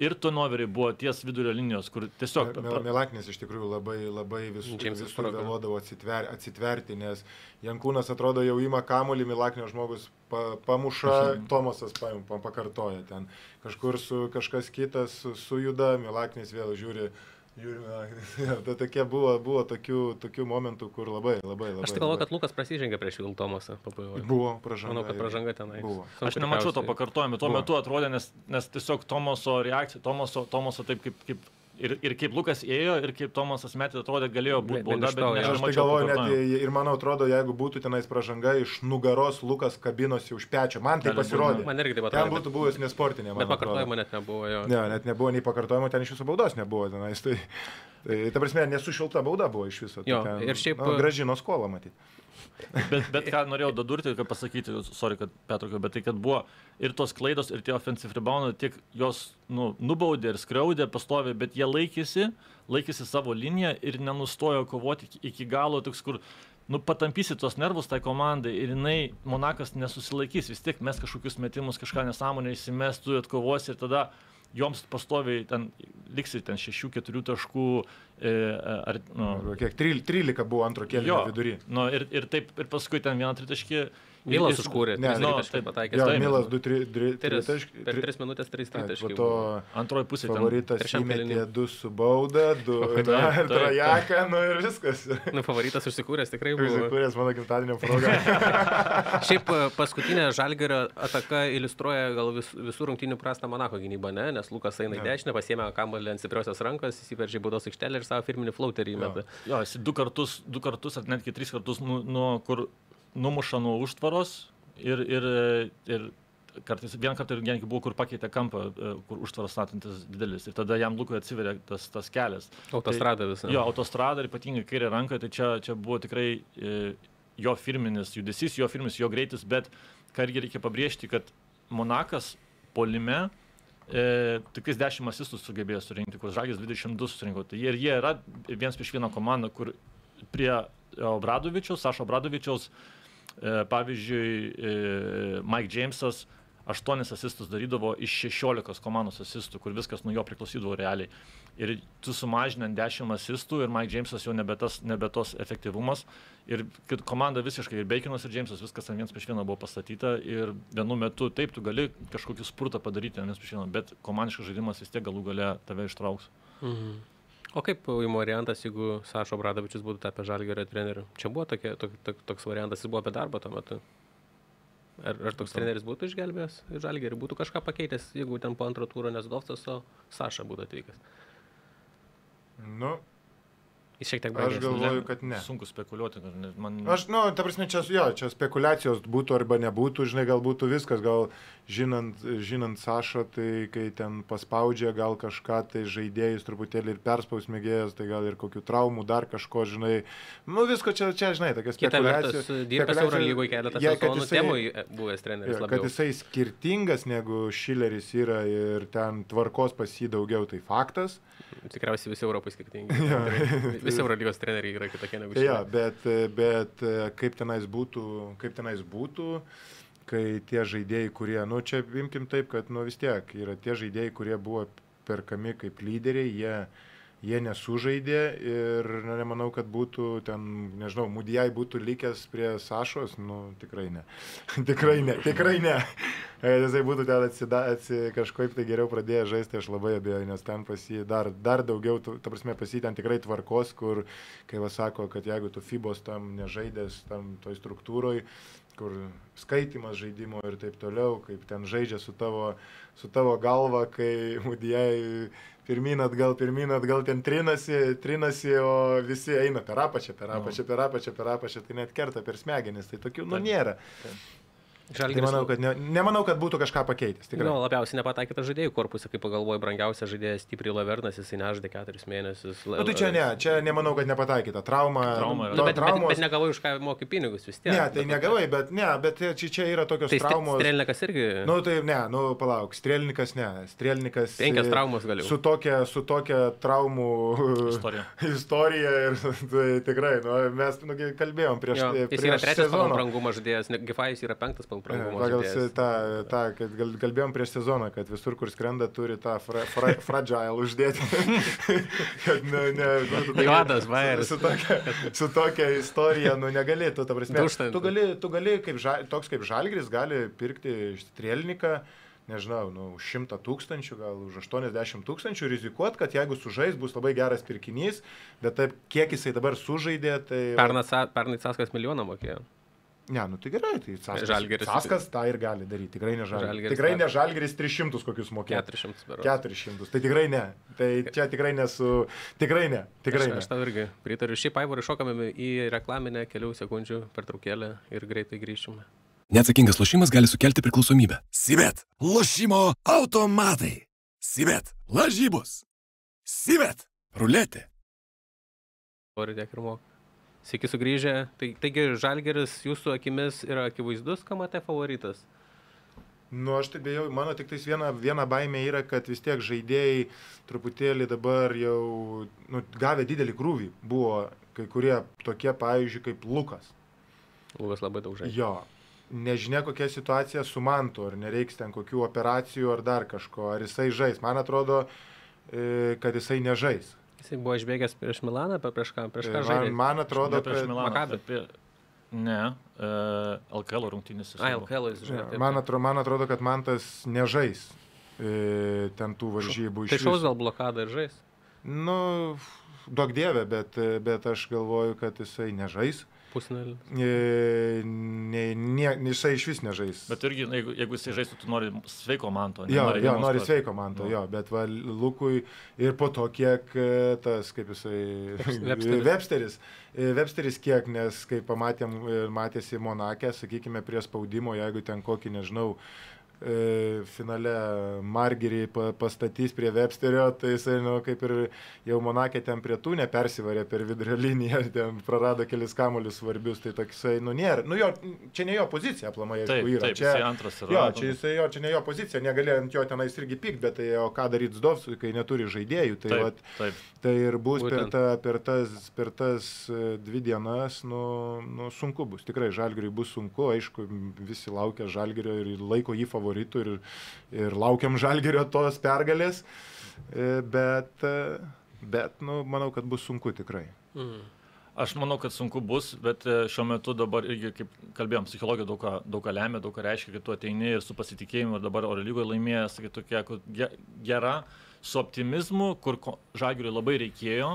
Ir Tonoveriai buvo ties vidurio linijos, kur tiesiog... Melaknis iš tikrųjų labai, labai visų, visur vėluodavo atsitver, atsitverti, nes Jankūnas atrodo jau ima kamolį, Melaknio žmogus pa, pamuša, Tomasas pa, pa, pakartoja ten. Kažkur su kažkas kitas sujuda, Melaknis vėl žiūri Jūrime, tai tokie buvo, buvo tokių, tokių momentų, kur labai, labai, labai. Aš tai galvoju, kad Lukas prasižengė prieš Vil Tomasą pabaigoje. Buvo pražanga. Manau, kad pražanga tenai. Buvo. Aš nemačiau to pakartojimo, tuo buvo. metu atrodė, nes, nes tiesiog Tomaso reakcija, Tomaso, Tomaso taip kaip, kaip Ir, ir kaip Lukas ėjo, ir kaip Tomasas metė, atrodė, galėjo būti bauda, bet ne, aš tai galvoju, net ir man atrodo, jeigu būtų tenais pražanga iš nugaros, Lukas kabinosi už pečio. Man tai pasirodė. Man irgi taip atrodo. Ten būtų buvęs nesportinė. Bet pakartojimo net nebuvo jo. Ne, net nebuvo nei pakartojimo, ten iš jūsų baudos nebuvo tenais. Tai, tai ta prasme, nesušilta bauda buvo iš viso. Tai jo, ten, ir šiaip... Nu, gražino skolą matyti. Bet, bet ką norėjau dadurti, kad pasakyti, sorry, kad Petrukio, bet tai, kad buvo ir tos klaidos, ir tie offensive reboundai, tiek jos nu, nubaudė ir skriaudė pastovi, bet jie laikėsi, laikėsi savo liniją ir nenustojo kovoti iki, galo, toks kur nu, patampysi tos nervus tai komandai ir jinai, Monakas nesusilaikys, vis tiek mes kažkokius metimus, kažką nesąmonę įsimestų, atkovosi ir tada joms pastoviai ten liksi ten 6-4 taškų. E, ar, nu, Kiek 13 buvo antro kėlinio vidury. Nu, ir, ir taip, ir paskui ten vieną tritaškį Milas užkūrė, ne, no, taip pataikė. Jo, Milas 2-3 taškai. Per 3 minutės 3 taškai. Po antroji pusė. Favoritas įmetė 2 su bauda, 2 trajeką, nu ir viskas. Nu, favoritas užsikūręs tikrai buvo. Užsikūręs mano gimtadienio proga. Šiaip e, paskutinė Žalgerio ataka iliustruoja gal vis, visų rungtinių prastą Monako gynybą, ne? Nes Lukas eina į dešinę, pasiemė kamuolį ant stipriosios rankos, įsiveržė baudos aikštelę ir savo firminį flauterį įmetė. Jo, jis du kartus, du kartus ar netgi tris kartus, nu, nu, kur numuša nuo užtvaros ir, ir, ir kartais vieną kartą ir netgi buvo, kur pakeitė kampą, e, kur užtvaras statantis didelis. Ir tada jam Lukui atsiveria tas, tas kelias. Autostrada visą. Jo, autostrada ir ypatingai kairė ranka, tai čia, čia buvo tikrai e, jo firminis judesys, jo firminis, jo greitis, bet ką irgi reikia pabrėžti, kad Monakas polime e, tik 10 asistų sugebėjo surinkti, kur Žagis 22 surinko. Tai jie, ir jie yra viens prieš vieną komandą, kur prie Obradovičiaus, Sašo Obradovičiaus, e, pavyzdžiui, e, Mike Jamesas 8 asistus darydavo iš 16 komandos asistų, kur viskas nuo jo priklausydavo realiai. Ir tu sumažinant 10 asistų ir Mike Jamesas jau nebe, tas, nebe tos efektyvumas. Ir komanda visiškai, ir Baconas, ir Jamesas, viskas ant viens prieš vieną buvo pastatyta. Ir vienu metu taip, tu gali kažkokį spurtą padaryti ant viens prieš vieną, bet komandiškas žaidimas vis tiek galų gale tave ištrauks. Mhm. O kaip variantas, jeigu Sašo Bradovičius būtų tapę žalgerio treneriu? Čia buvo tokie, tok, tok, toks variantas, jis buvo apie darbą tuo metu. Ar, ar toks treneris būtų išgelbėjęs žalgerį, būtų kažką pakeitęs, jeigu ten po antro tūro nesdovtas, o Saša būtų atvykęs? Nu, šiek tiek aš brangesnis. galvoju, kad ne. Sunku spekuliuoti, man... Aš, nu, ta prasme, čia, jo, čia spekulacijos būtų arba nebūtų, žinai, gal būtų viskas, gal žinant, žinant Sašą, tai kai ten paspaudžia gal kažką, tai žaidėjus truputėlį ir perspaus mėgėjas, tai gal ir kokių traumų, dar kažko, žinai, nu visko čia, čia žinai, tokia spekulacija. dirbęs spekuliacija- Eurolygoje keletą kad sezonų, temui buvęs treneris labiau. kad jisai skirtingas negu Šileris yra ir ten tvarkos pas jį daugiau, tai faktas. Tikriausiai visi Europai skirtingi. Tikrai. Visi Eurolygos treneriai yra kitokie negu šiandien. bet, bet e, kaip tenais būtų, kaip tenais būtų, kai tie žaidėjai, kurie, nu čia imkim taip, kad nu vis tiek yra tie žaidėjai, kurie buvo perkami kaip lyderiai, jie, jie nesužaidė ir na, nemanau, kad būtų ten, nežinau, Mudijai būtų likęs prie Sašos, nu tikrai ne. tikrai ne, tikrai ne. Kad Jisai būtų ten atsida, atsi, kažkaip tai geriau pradėjęs žaisti, aš labai abejoju, nes ten pas jį dar, dar daugiau, ta prasme, pas jį ten tikrai tvarkos, kur, kai va sako, kad jeigu tu FIBOS tam nežaidęs, tam toj struktūroj, kur skaitimas žaidimo ir taip toliau, kaip ten žaidžia su tavo, su tavo galva, kai Mudijai pirmin atgal, pirmin atgal ten trinasi, trinasi, o visi eina per apačią, per apačią, per apačią, per apačią, tai net kerta per smegenis, tai tokių, nu, Taip. Nėra. Tai Žalgiris- manau, kad ne, nemanau, kad būtų kažką pakeitęs. Tikrai. Nu, labiausiai nepataikytas žaidėjų korpusą, kaip pagalvoju, brangiausias žaidėjas stipriai Lavernas, jisai nežaidė keturis mėnesius. Nu, tai čia ne, čia nemanau, kad nepataikyta. Trauma. Trauma. Nu, bet, bet, traumos- bet negalvoju, už ką moki pinigus vis tiek. Ne, tai negavai, bet ne, bet čia, čia yra tokios Tai traumos. Strelnikas irgi. Nu, tai ne, nu, palauk, strelnikas ne, strelnikas. Penkias e, traumos galiu. Su tokia, su tokia traumų Istorija. istorija ir tai tikrai, nu, mes nu, kalbėjom prieš, Jo, tai. jis yra trečias pagal brangumą žaidėjas, Gifajus yra penktas pagal brangumą Pagal tą, tą, kad gal- kalbėjom prieš sezoną, kad visur, kur skrenda, turi tą fra, fra, fragile uždėti. kad ne, ne, nu, tu Juodas bajeris. Su, su, tokia, su tokia istorija, nu negalėtų, ta prasme. Dūžtantis. Tu gali, tu gali kaip žal, toks kaip Žalgris, gali pirkti strėlininką, nežinau, nu, už 100 tūkstančių, gal už 80 tūkstančių, rizikuot, kad jeigu sužais bus labai geras pirkinys, bet taip, kiek jisai dabar sužaidė, tai... Pernai Saskas milijoną mokėjo. Ne, nu tai gerai, tai Saskas, Žalgiris- Saskas tą ir gali daryti, tikrai ne Žalgiris. Žalgiris Tikrai ne Žalgiris 300 kokius mokėtų. 400 berods. 400, tai tikrai ne. Tai čia tikrai nesu, tikrai ne, tikrai Aš, ne. aš tau irgi pritariu. Šiaip Aivarai šokame į reklaminę kelių sekundžių pertraukėlę ir greitai grįšime. Neatsakingas lošimas gali sukelti priklausomybę. Sibet. Lošimo automatai. Sibet. Lažybos. Sibet. Ruletė. Ori tiek ir moka. Sveiki sugrįžę. Tai, taigi Žalgeris jūsų akimis yra akivaizdus KMT favoritas. Nu, aš tai bejau, mano tik tais viena, viena baimė yra, kad vis tiek žaidėjai truputėlį dabar jau nu, gavę didelį krūvį. Buvo kai kurie tokie, pavyzdžiui, kaip Lukas. Lukas labai daug žaidžia. Jo. Nežinia, kokia situacija su Mantu, ar nereiks ten kokių operacijų ar dar kažko, ar jisai žais. Man atrodo, e, kad jisai nežais. Jisai buvo išbėgęs prieš Milaną, prieš ką, prieš ką Man, man atrodo, Ne prieš kad... Bet Prie... Ne, uh, LKL rungtynėse. Ai. LKL jis žaidė. taip, Man atrodo, man atrodo, kad man tas nežais e, ten tų varžybų. Tai išvis. šaus gal blokadą ir žais. Nu, daug dievė, bet, bet aš galvoju, kad jisai nežais. Pusnelį. E, ne, ne, jisai iš vis nežais. Bet irgi, jeigu, jeigu jisai žaistų, tu nori sveiko manto. Jo, nenori jo, nori sveiko man to, Nu. jo, bet va, Lukui ir po to kiek e, tas, kaip jisai, Websteris. Websteris, e, Websteris kiek, nes kai pamatėm matėsi Monakė, sakykime, prie spaudimo, jeigu ten kokį, nežinau, e, finale Margerį pa, pastatys prie Websterio, tai jisai, nu, kaip ir jau Monakė ten prie tų nepersivarė per vidurio liniją, ten prarado kelis kamuolius svarbius, tai toksai, nu, nėra, nu, jo, čia ne jo pozicija, aplamai, Taip, yra. taip, čia, antras yra. Jo, čia jisai, jo, čia ne jo pozicija, negalėjo ant jo tenais irgi pykt, bet tai o ką daryti Zdovsui, kai neturi žaidėjų, tai, Taip, vat, taip. tai ir bus per, Būtent. ta, per, tas, per tas e, dvi dienas, nu, nu, sunku bus, tikrai Žalgiriui bus sunku, aišku, visi laukia Žalgirio ir laiko jį favoritų ir, ir laukiam Žalgirio tos pergalės, E, bet, e, bet nu, manau, kad bus sunku tikrai. Mm. Aš manau, kad sunku bus, bet e, šiuo metu dabar irgi, kaip kalbėjom, psichologija daug ką, daug ką lemia, daug ką reiškia, kad tu ateini ir su pasitikėjimu ir dabar Oro lygoje laimėjęs, sakai, tokia gera, su optimizmu, kur Žalgiriui labai reikėjo,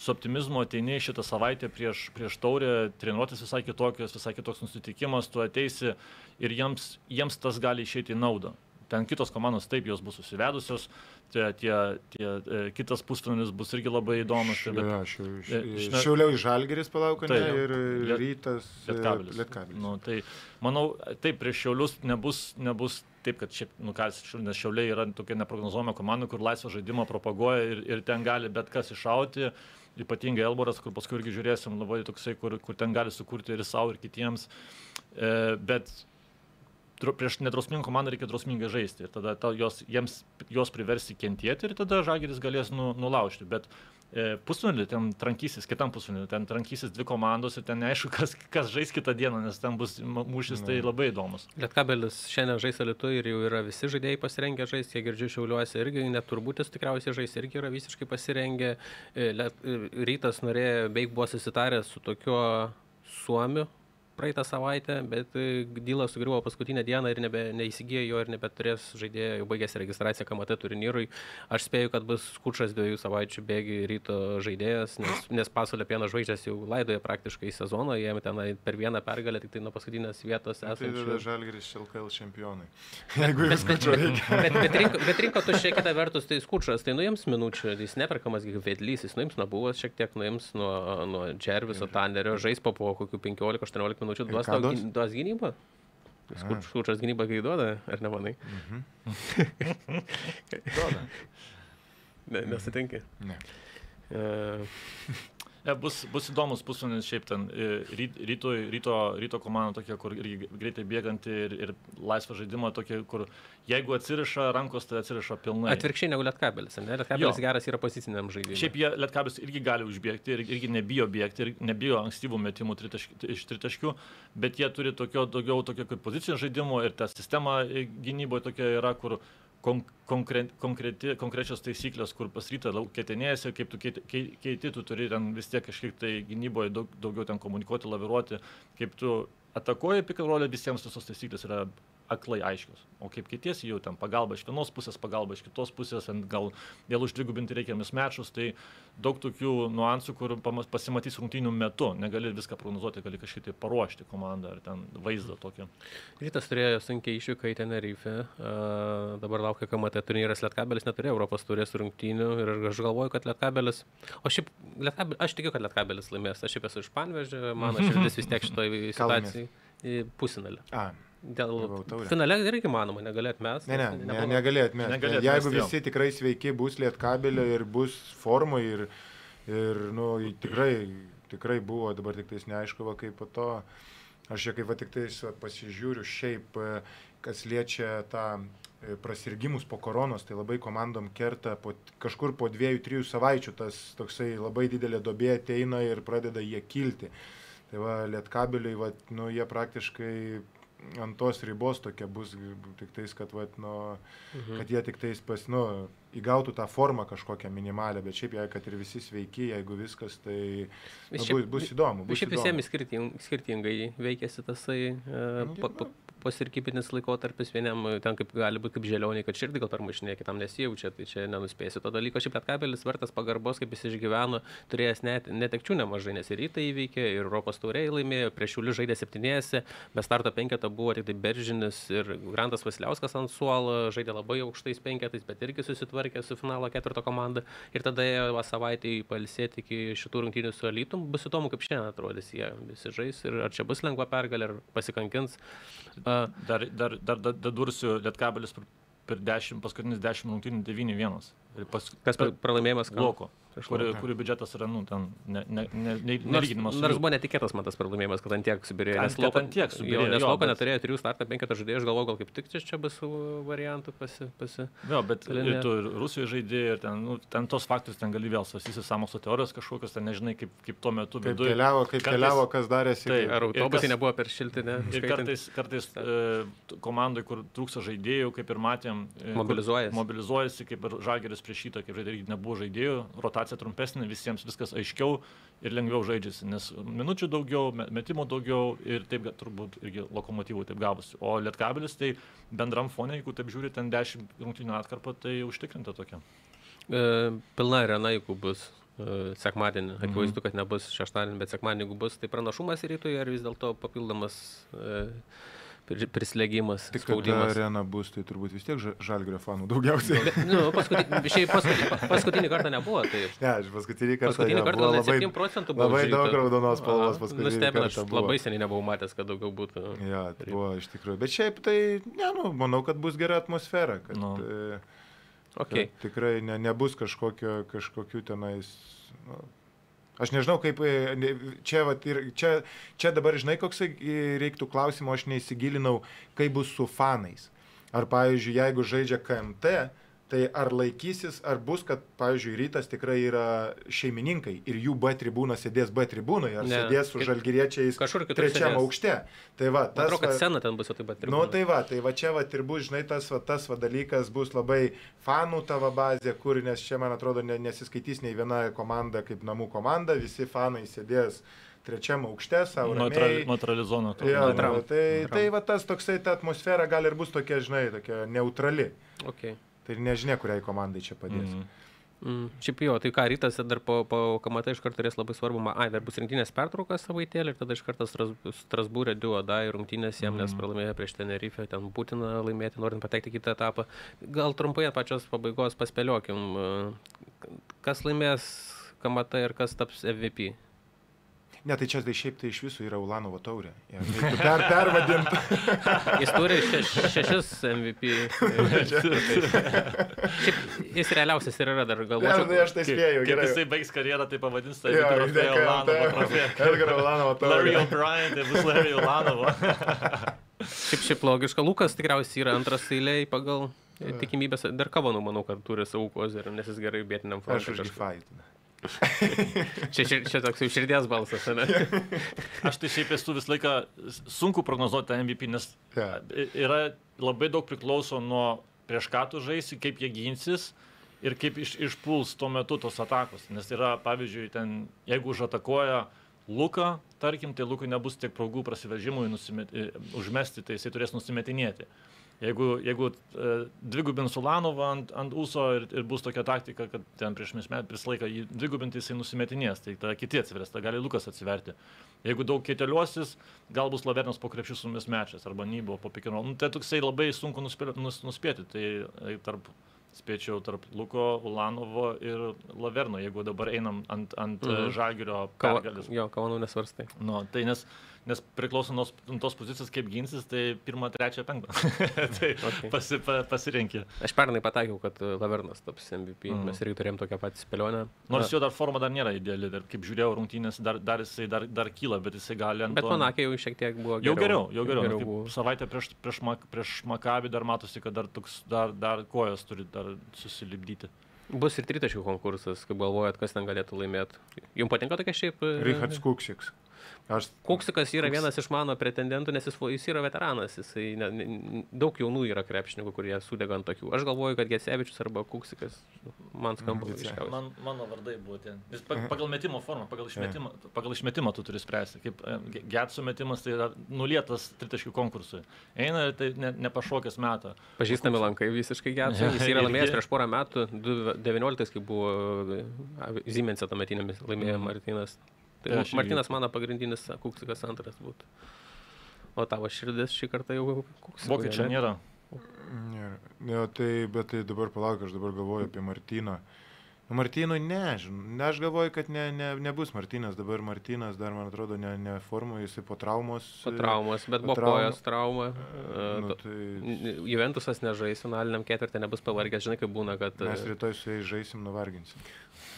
su optimizmu ateini šitą savaitę prieš, prieš taurę, treniruotis visai kitokios, visai kitoks nusiteikimas, tu ateisi ir jiems, jiems tas gali išeiti į naudą. Ten kitos komandos taip, jos bus susivedusios, tie, tie, tie, e, kitas pusfinalis bus irgi labai įdomus. tai bet- Ja, šiau, E, šne- šiauliau į Žalgiris palauko, ne, Taip. ir Liet- rytas. e, Lietkabelis. Lietkabelis. Nu, tai manau, taip, prieš Šiaulius nebus, nebus taip, kad šiaip, nu, ką, nes Šiauliai yra tokia neprognozuojama komanda, kur laisvą žaidimą propaguoja ir, ir ten gali bet kas iššauti. Ypatingai Elboras, kur paskui irgi žiūrėsim, labai toksai, kur, kur ten gali sukurti ir savo, ir kitiems. E, bet prieš nedrausmingą komandą reikia drausmingai žaisti. Ir tada ta, jos, jiems, jos priversi kentėti ir tada Žageris galės nu, nulaužti. Bet e, pusfinalį ten trankysis, kitam pusfinalį, ten trankysis dvi komandos ir ten neaišku, kas, kas žais kitą dieną, nes ten bus mūšis tai labai įdomus. Lietkabelis šiandien žais Alitu ir jau yra visi žaidėjai pasirengę žaisti, kiek girdžiu šiauliuosi irgi, net turbūt tikriausiai žais irgi yra visiškai pasirengę. E, Rytas norėjo, beig buvo susitaręs su tokiu Suomiu praeitą savaitę, bet e, dylas sugriuvo paskutinę dieną ir nebe, neįsigijo jo ir nebeturės žaidėjo, jau baigėsi registracija KMT turnyrui. Aš spėju, kad bus kučas dviejų savaičių bėgi ryto žaidėjas, nes, nes pasaulio pieno žvaigždės jau laidoja praktiškai sezoną, jie ten per vieną pergalę tik tai nuo paskutinės vietos Tai tada esančių. Žalgiris LKL čempionai. Jeigu Bet, viską bet, reikia. bet, bet, rinko, bet rinko tuščia kita vertus, tai skučas, tai nuims minučių, jis neperkamas kaip vedlys, jis nuims nuo buvęs šiek tiek, nuims nuo, nuo Džerviso, Tanderio, žais po, po kokių 15-18 minučių, ką tau duos? gyn- duos gynybą. Skuč, skučas gynybą kai duoda, ar ne manai? Duoda. Ne, nesutinki. Ne. Uh, bus, bus įdomus pusfinalis šiaip ten. e, Ryt, ryto, ryto, ryto komanda tokia, kur greitai bėganti ir, ir laisvą žaidimą tokia, kur jeigu atsiriša rankos, tai atsiriša pilnai. atvirkščiai negu Lietkabelis, ne? Lietkabelis geras yra poziciniam žaidimui. Šiaip jie Lietkabis irgi gali užbėgti ir irgi nebijo bėgti ir nebijo ankstyvų metimų tritašk, iš tritaškių, bet jie turi tokio, daugiau tokio kaip pozicijos žaidimo ir ta sistema e, gynyboje tokia yra, kur kon, konkre, konkreti, konkrečios taisyklės, kur pasryta daug ketinėjasi, kaip tu keiti, kei- keiti, tu turi ten vis tiek kažkiek tai gynyboje daug, daugiau ten komunikuoti, laviruoti, kaip tu atakuoji pikarolę, visiems visos taisyklės yra aklai aiškios. O kaip kitiesi jau ten pagalba iš vienos pusės, pagalba iš kitos pusės, ant gal vėl uždvigubinti reikiamis mečus, tai daug tokių niuansų, kur pasimatys rungtynių metu. Negali viską prognozuoti, gali kažkaip tai paruošti komandą ar ten vaizdą tokį. Rytas turėjo sunkiai išvyką į Tenerife, uh, dabar laukia KMT turnyras, Lietkabelis neturėjo Europos turės rungtynių ir aš galvoju, kad Lietkabelis, o šiaip, Lietkabel, aš tikiu, kad Lietkabelis laimės, aš šiaip esu iš Panvežė, mano širdis vis tiek šitoje situacijoje pusinalį. Dėl finale irgi manoma, negalėt mes. ne, ne, ne negalėt mes. Negalėt Jeigu jo. visi tikrai sveiki bus lietkabelio ir bus formai ir, ir nu, tikrai, tikrai buvo, dabar tik tais neaišku, va, kaip po to. Aš čia kaip va, tik tais va, pasižiūriu šiaip, e, kas liečia tą e, prasirgymus po koronos, tai labai komandom kerta po, kažkur po dviejų, trijų savaičių tas toksai labai didelė dobė ateina ir pradeda jie kilti. Tai va, lietkabeliai, va, nu, jie praktiškai ant tos ribos tokia bus, tik tais, kad, va, nu, Mhm. kad jie tik tais pas, nu, įgautų tą formą kažkokią minimalę, bet šiaip, jei, kad ir visi sveiki, jeigu viskas, tai nu, Šiaip- bus, bus įdomu. Bus Šiaip įdomu. visiems skirting, skirtingai veikėsi tasai uh, po, taip, po, pasirkypinis laikotarpis vienam, e, ten kaip gali būti kaip želioniai, kad širdį gal per mašinė, kitam nesijaučia, tai čia nenuspėsi to dalyko. Šiaip Lietkabelis vertas pagarbos, kaip jis išgyveno, turėjęs net, netekčių nemažai, nes ir rytai įveikė, ir Europos tauriai laimėjo, prieš šiulių žaidė septynėse, be starto penketo buvo tik tai Beržinis ir Grantas Vasiliauskas ant suolo, žaidė labai aukštais penketais, bet irgi susitvarkė susitvarkė su finalo ketvirto komanda ir tada ėjo va savaitę į palsėti iki šitų rungtynių su Alytum. Bus įdomu, kaip šiandien atrodys jie visi žais ir ar čia bus lengva pergalė, ar pasikankins. Uh, Dar, dar, dar, dar dadursiu, Lietkabelis per, per 10, paskutinius 10 rungtynių 9-1. Pas, kas per pra- pralaimėjimas? Loko, kuri, kuri biudžetas yra, nu, ten, ne, ne, ne, ne, Nors, nelyginimas buvo netikėtas man tas pralaimėjimas, kad ant tiek subirėjo. Nes kad Loko, tiek subyrėjo, jo, nes jo, Loko bet- neturėjo trijų startą penketą žaidėjų, aš galvoju, gal kaip tik čia, bus variantų pasi... pasi... Jo, bet ir tu ir Rusijoje žaidėjai, ir ten, nu, ten tos faktus ten gali vėl svarstysi samokslo teorijos kažkokios, ten nežinai, kaip, kaip tuo metu Kaip viduj. keliavo, kaip kartais- keliavo, kas darėsi. Taip. Ar autobusai nebuvo per šilti, ne? Ir kartais, kartais e, komandai, kur trūksta žaidėjų, kaip ir matėm, e, kur Mobilizuojasi. mobilizuojasi, kaip ir Žalgeris prieš šitą, kaip irgi nebuvo žaidėjų, rotacija trumpesnė, visiems viskas aiškiau ir lengviau žaidžiasi, nes minučių daugiau, me- metimų daugiau ir taip turbūt irgi lokomotyvų taip gavosi. O Lietkabelis tai bendram fone, jeigu taip žiūri, ten 10 rungtynių atkarpą, tai užtikrinta tokia. E, pilna arena, jeigu bus e, sekmadienį. Mhm. Akivaizdu, kad nebus šeštadienį, bet sekmadienį, jeigu bus, tai pranašumas rytui ar vis dėlto papildomas e, pri- prislėgimas, Tik spaudimas. arena bus, tai turbūt vis tiek ža- žalgrio fanų daugiausiai. Bet, nu, paskutinį, šiaip paskutinį, paskutinį kartą nebuvo, tai Ne, aš paskutinį kartą. paskutinį kartą gal net labai, 7 procentų buvo. labai daug raudonos spalvos paskutinį Nustebino, aš kartą labai seniai nebuvau matęs, kad daugiau būtų. Ja, tai buvo iš tikrųjų. Bet šiaip tai, ne, nu, manau, kad bus gera atmosfera. Kad, Nu. e, Okay. kad tikrai ne, nebus kažkokio, kažkokių tenais. Nu, aš nežinau, kaip e, čia, vat, čia, čia dabar, žinai, koks reiktų klausimo, aš neįsigilinau, kaip bus su fanais. Ar, pavyzdžiui, jeigu žaidžia KMT, tai ar laikysis, ar bus, kad, pavyzdžiui, rytas tikrai yra šeimininkai ir jų B tribūna sėdės B tribūnoje, ar Ne, sėdės su kaip- žalgyriečiais Kažkur kitur. trečiam sėdės. aukšte. Tai va, tas, atrodo, kad scena ten bus jau taip pat. Nu, tai va, tai va čia va ir bus, žinai, tas va, tas va dalykas bus labai fanų tavo bazė, kur, nes čia, man atrodo, ne, nesiskaitys nei viena komanda kaip namų komanda, visi fanai sėdės trečiam aukšte, savo Neutrali. Jo, Neutram. nu, tai, tai va tas toksai, ta atmosfera gal ir bus tokia, žinai, tokia neutrali. Okay. Tai nežinia, kuriai komandai čia padės. Mhm. Mm, šiaip jo, tai ką, rytas dar po, po kamata iš karto turės labai svarbu, ai, dar bus rinktinės pertraukas savaitėlį ir tada iš karto Stras- Strasbūrė duo dai rungtynės jam, nes Mhm. pralaimėjo prieš Tenerife, ten būtina laimėti, norint patekti į kitą etapą. Gal trumpai pačios pabaigos paspėliokim, e, kas laimės kamata ir kas taps MVP. Ne, tai čia tai šiaip tai iš viso yra Ulanovo taurė. Ja, reiktų per, pervadinti. Jis turi šeš, šešis MVP. Šiaip jis realiausias ir yra dar Ne, galvočiau. tai aš tai spėjau. Gerai. jisai baigs karjerą, tai pavadins tai Jo, trofėją dėkui, Ulanovo taip. trofėją. Edgaro Ulanovo Larry taurė. O'Brien, tai bus Larry Ulanovo. Šiaip, šiaip logiška, Lukas tikriausiai yra antras eiliai pagal tikimybės. Dar Kavanų, manau, kad turi savų kozerių, nes jis gerai vietiniam Aš frontui. už kažką- Gifait. Čia, čia, čia toks jau širdies balsas, ne? Aš tai šiaip esu visą laiką sunku prognozuoti tą MVP, nes yra labai daug priklauso nuo prieš ką tu žaisi, kaip jie ginsis ir kaip iš, išpuls tuo metu tos atakos. Nes yra, pavyzdžiui, ten, jeigu užatakuoja Luką, tarkim, tai Lukui nebus tiek progų prasiveržimui nusimet, užmesti, tai jisai turės nusimetinėti. Jeigu, jeigu e, dvigubins Ulanovą ant, ant ūso ir, ir bus tokia taktika, kad ten prieš mes met, prieš laiką jį dvigubinti jisai nusimetinės, tai tada kiti atsivers, tada gali Lukas atsiverti. Jeigu daug keteliuosis, gal bus Lavernas po krepšių su mumis mečias arba Nybo po pikino. Nu, tai toksai labai sunku nuspėti, nus, nuspėti. Tai e, tarp, spėčiau tarp Luko, Ulanovo ir Laverno, jeigu dabar einam ant, ant Mhm. mhm. žalgerio Kava, jo, Kavanų nesvarstai. Nu, tai nes, nes priklauso nuo tos pozicijos, kaip ginsis, tai pirmą, trečią, penktą. tai Okay. pasi, pa, pasirinkė. Aš pernai pataikiau, kad e, Lavernas taps MVP, mm. mes irgi turėjom tokią patį spėlionę. Nors jo dar forma dar nėra ideali, dar kaip žiūrėjau rungtynės, dar, dar jisai dar, dar kyla, bet jisai gali ant Bet to- Monakė jau šiek tiek buvo Jau geriau, jau geriau. geriau geriau buvo. savaitę prieš, prieš, mak, prieš Makabį dar matosi, kad dar, toks, dar, dar kojas turi dar susilipdyti. Bus ir tritaškių konkursas, kaip galvojat, kas ten galėtų laimėti. Jums patinka tokia šiaip? e, Richards Kuksiks. Aš Kuksikas yra Kuks- vienas iš mano pretendенtų, nes jis, jis yra veteranas, jisai ne, ne, daug jaunų yra krepšininkų, kurie sudega ant tokių. Aš galvoju, kad Gesevičius arba Kuksikas man skamba Mhm, logiškiausiai. Man, mano vardai buvo ten. Nes pa- pagal metimo formą, pagal išmetimą, pagal išmetimą tu turi spręsti. Kaip e, Getso metimas tai yra nulietas tritaškių konkursui. Eina ir tai ne, nepašokęs metą. Pažįstami lankai visiškai gerai. Jis yra laimėjęs prieš porą metų, 2019, kai buvo Zimensė tuometinėmis laimėjo Mhm. Martinas. Tai aš irgi- Martinas mano pagrindinis, Kuksikas antras būtų. O tavo širdis šį kartą jau Kuksikas. Vokiečio nėra. Nėra. Jo, tai, bet tai dabar palauk, aš dabar galvoju apie Martyną. Nu, Martynui ne, ne, aš galvoju, kad ne, ne, nebus Martynas, dabar Martynas dar, man atrodo, ne, ne formoje, jisai po traumos. Po traumos, bet po buvo traumų. kojos trauma. e, Nu, tai Juventusas nežais finaliniam ketvirtį, nebus pavargęs, žinai, kaip būna, kad... mes e, rytoj su jais žaisim, nuvarginsim.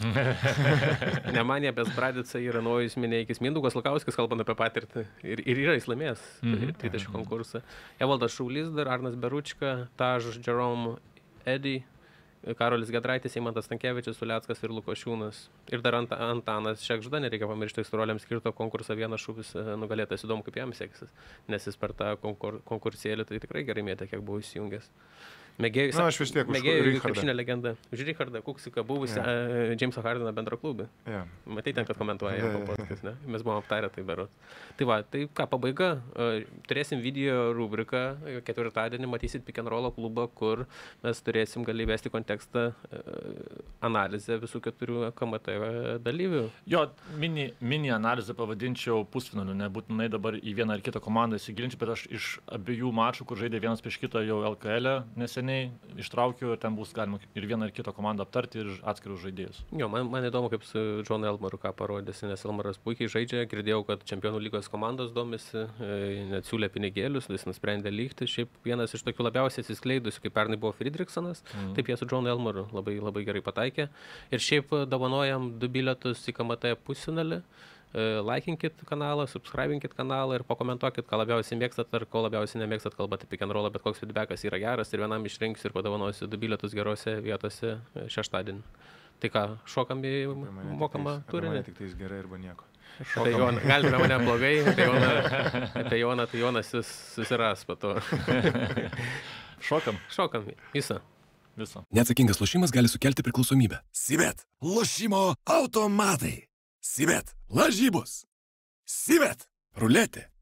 Nemanė apie Spradicą yra Nojus Mineikis, Mindaugas Lukauskis, kalbant apie patirtį. Ir, ir yra jis laimėjęs Mhm. 30 konkursą. Evaldas Šaulys dar, Arnas Beručka, Taž, Jerome Eddy, Karolis Gedraitis, Eimantas Tankievičius, Uliackas ir Lukošiūnas. Ir dar Ant Antanas Šekžda, nereikia pamiršti, aistruoliams skirto konkursą vienas šūvis e, nugalėtas. Įdomu, kaip jam seksis, nes jis per tą konkur konkursėlį tai tikrai gerai mėtė, kiek buvo įsijungęs. Mėgėjus. Na, aš vis tiek Richardą. krepšinio legendą. Už Richardą Kuksiką, buvusią yeah. Jameso Hardino bendro klubą. Ja. Matai ten, kad komentuoja Jo, yeah, jo, podcast, ne? Mes buvom aptarę tai berot. Tai va, tai ką, pabaiga. E, Turėsim video rubriką e, ketvirtadienį, matysit pick and roll klubą, kur mes turėsim gali vesti kontekstą, e, analizę visų keturių KMT dalyvių. Jo, mini, mini analizę pavadinčiau pusfinaliu, nebūtinai dabar į vieną ar kitą komandą įsigilinčiau, bet aš iš abiejų mačų, kur žaidė vienas prieš kitą jau LKL e neseniai, ištraukiu ir ten bus galima ir vieną ar kitą komandą aptarti ir atskirus žaidėjus. Jo, man, man įdomu, kaip su John Elmaru ką parodėsi, nes Elmaras puikiai žaidžia, girdėjau, kad čempionų lygos komandos domisi, e, net siūlė pinigėlius, jis nusprendė lygti. Šiaip vienas iš tokių labiausiai atsiskleidusių, kaip pernai buvo Friedrichsonas, mm. taip jie su John Elmaru labai, labai gerai pataikė. Ir šiaip dovanojam du bilietus į KMT pusfinalį. E, Laikinkit kanalą, subscribinkit kanalą ir pakomentuokit, ką labiausiai mėgstat ar ko labiausiai nemėgstat, kalbate apie Kenrolą, bet koks feedbackas yra geras ir vienam išrinksiu ir padovanosiu du bilietus gerose vietose e, šeštadienį. Tai ką, šokam į mokamą turinį? Tik tais gerai arba nieko. Apie Joną, galime mane blogai, apie Joną, apie Joną tai Jonas jis susiras po to. Šokam Šokam visą. visą. Neatsakingas lošimas gali sukelti priklausomybę. Sibet. Lošimo automatai. Sibet. Lažybos. Sibet. Ruletė.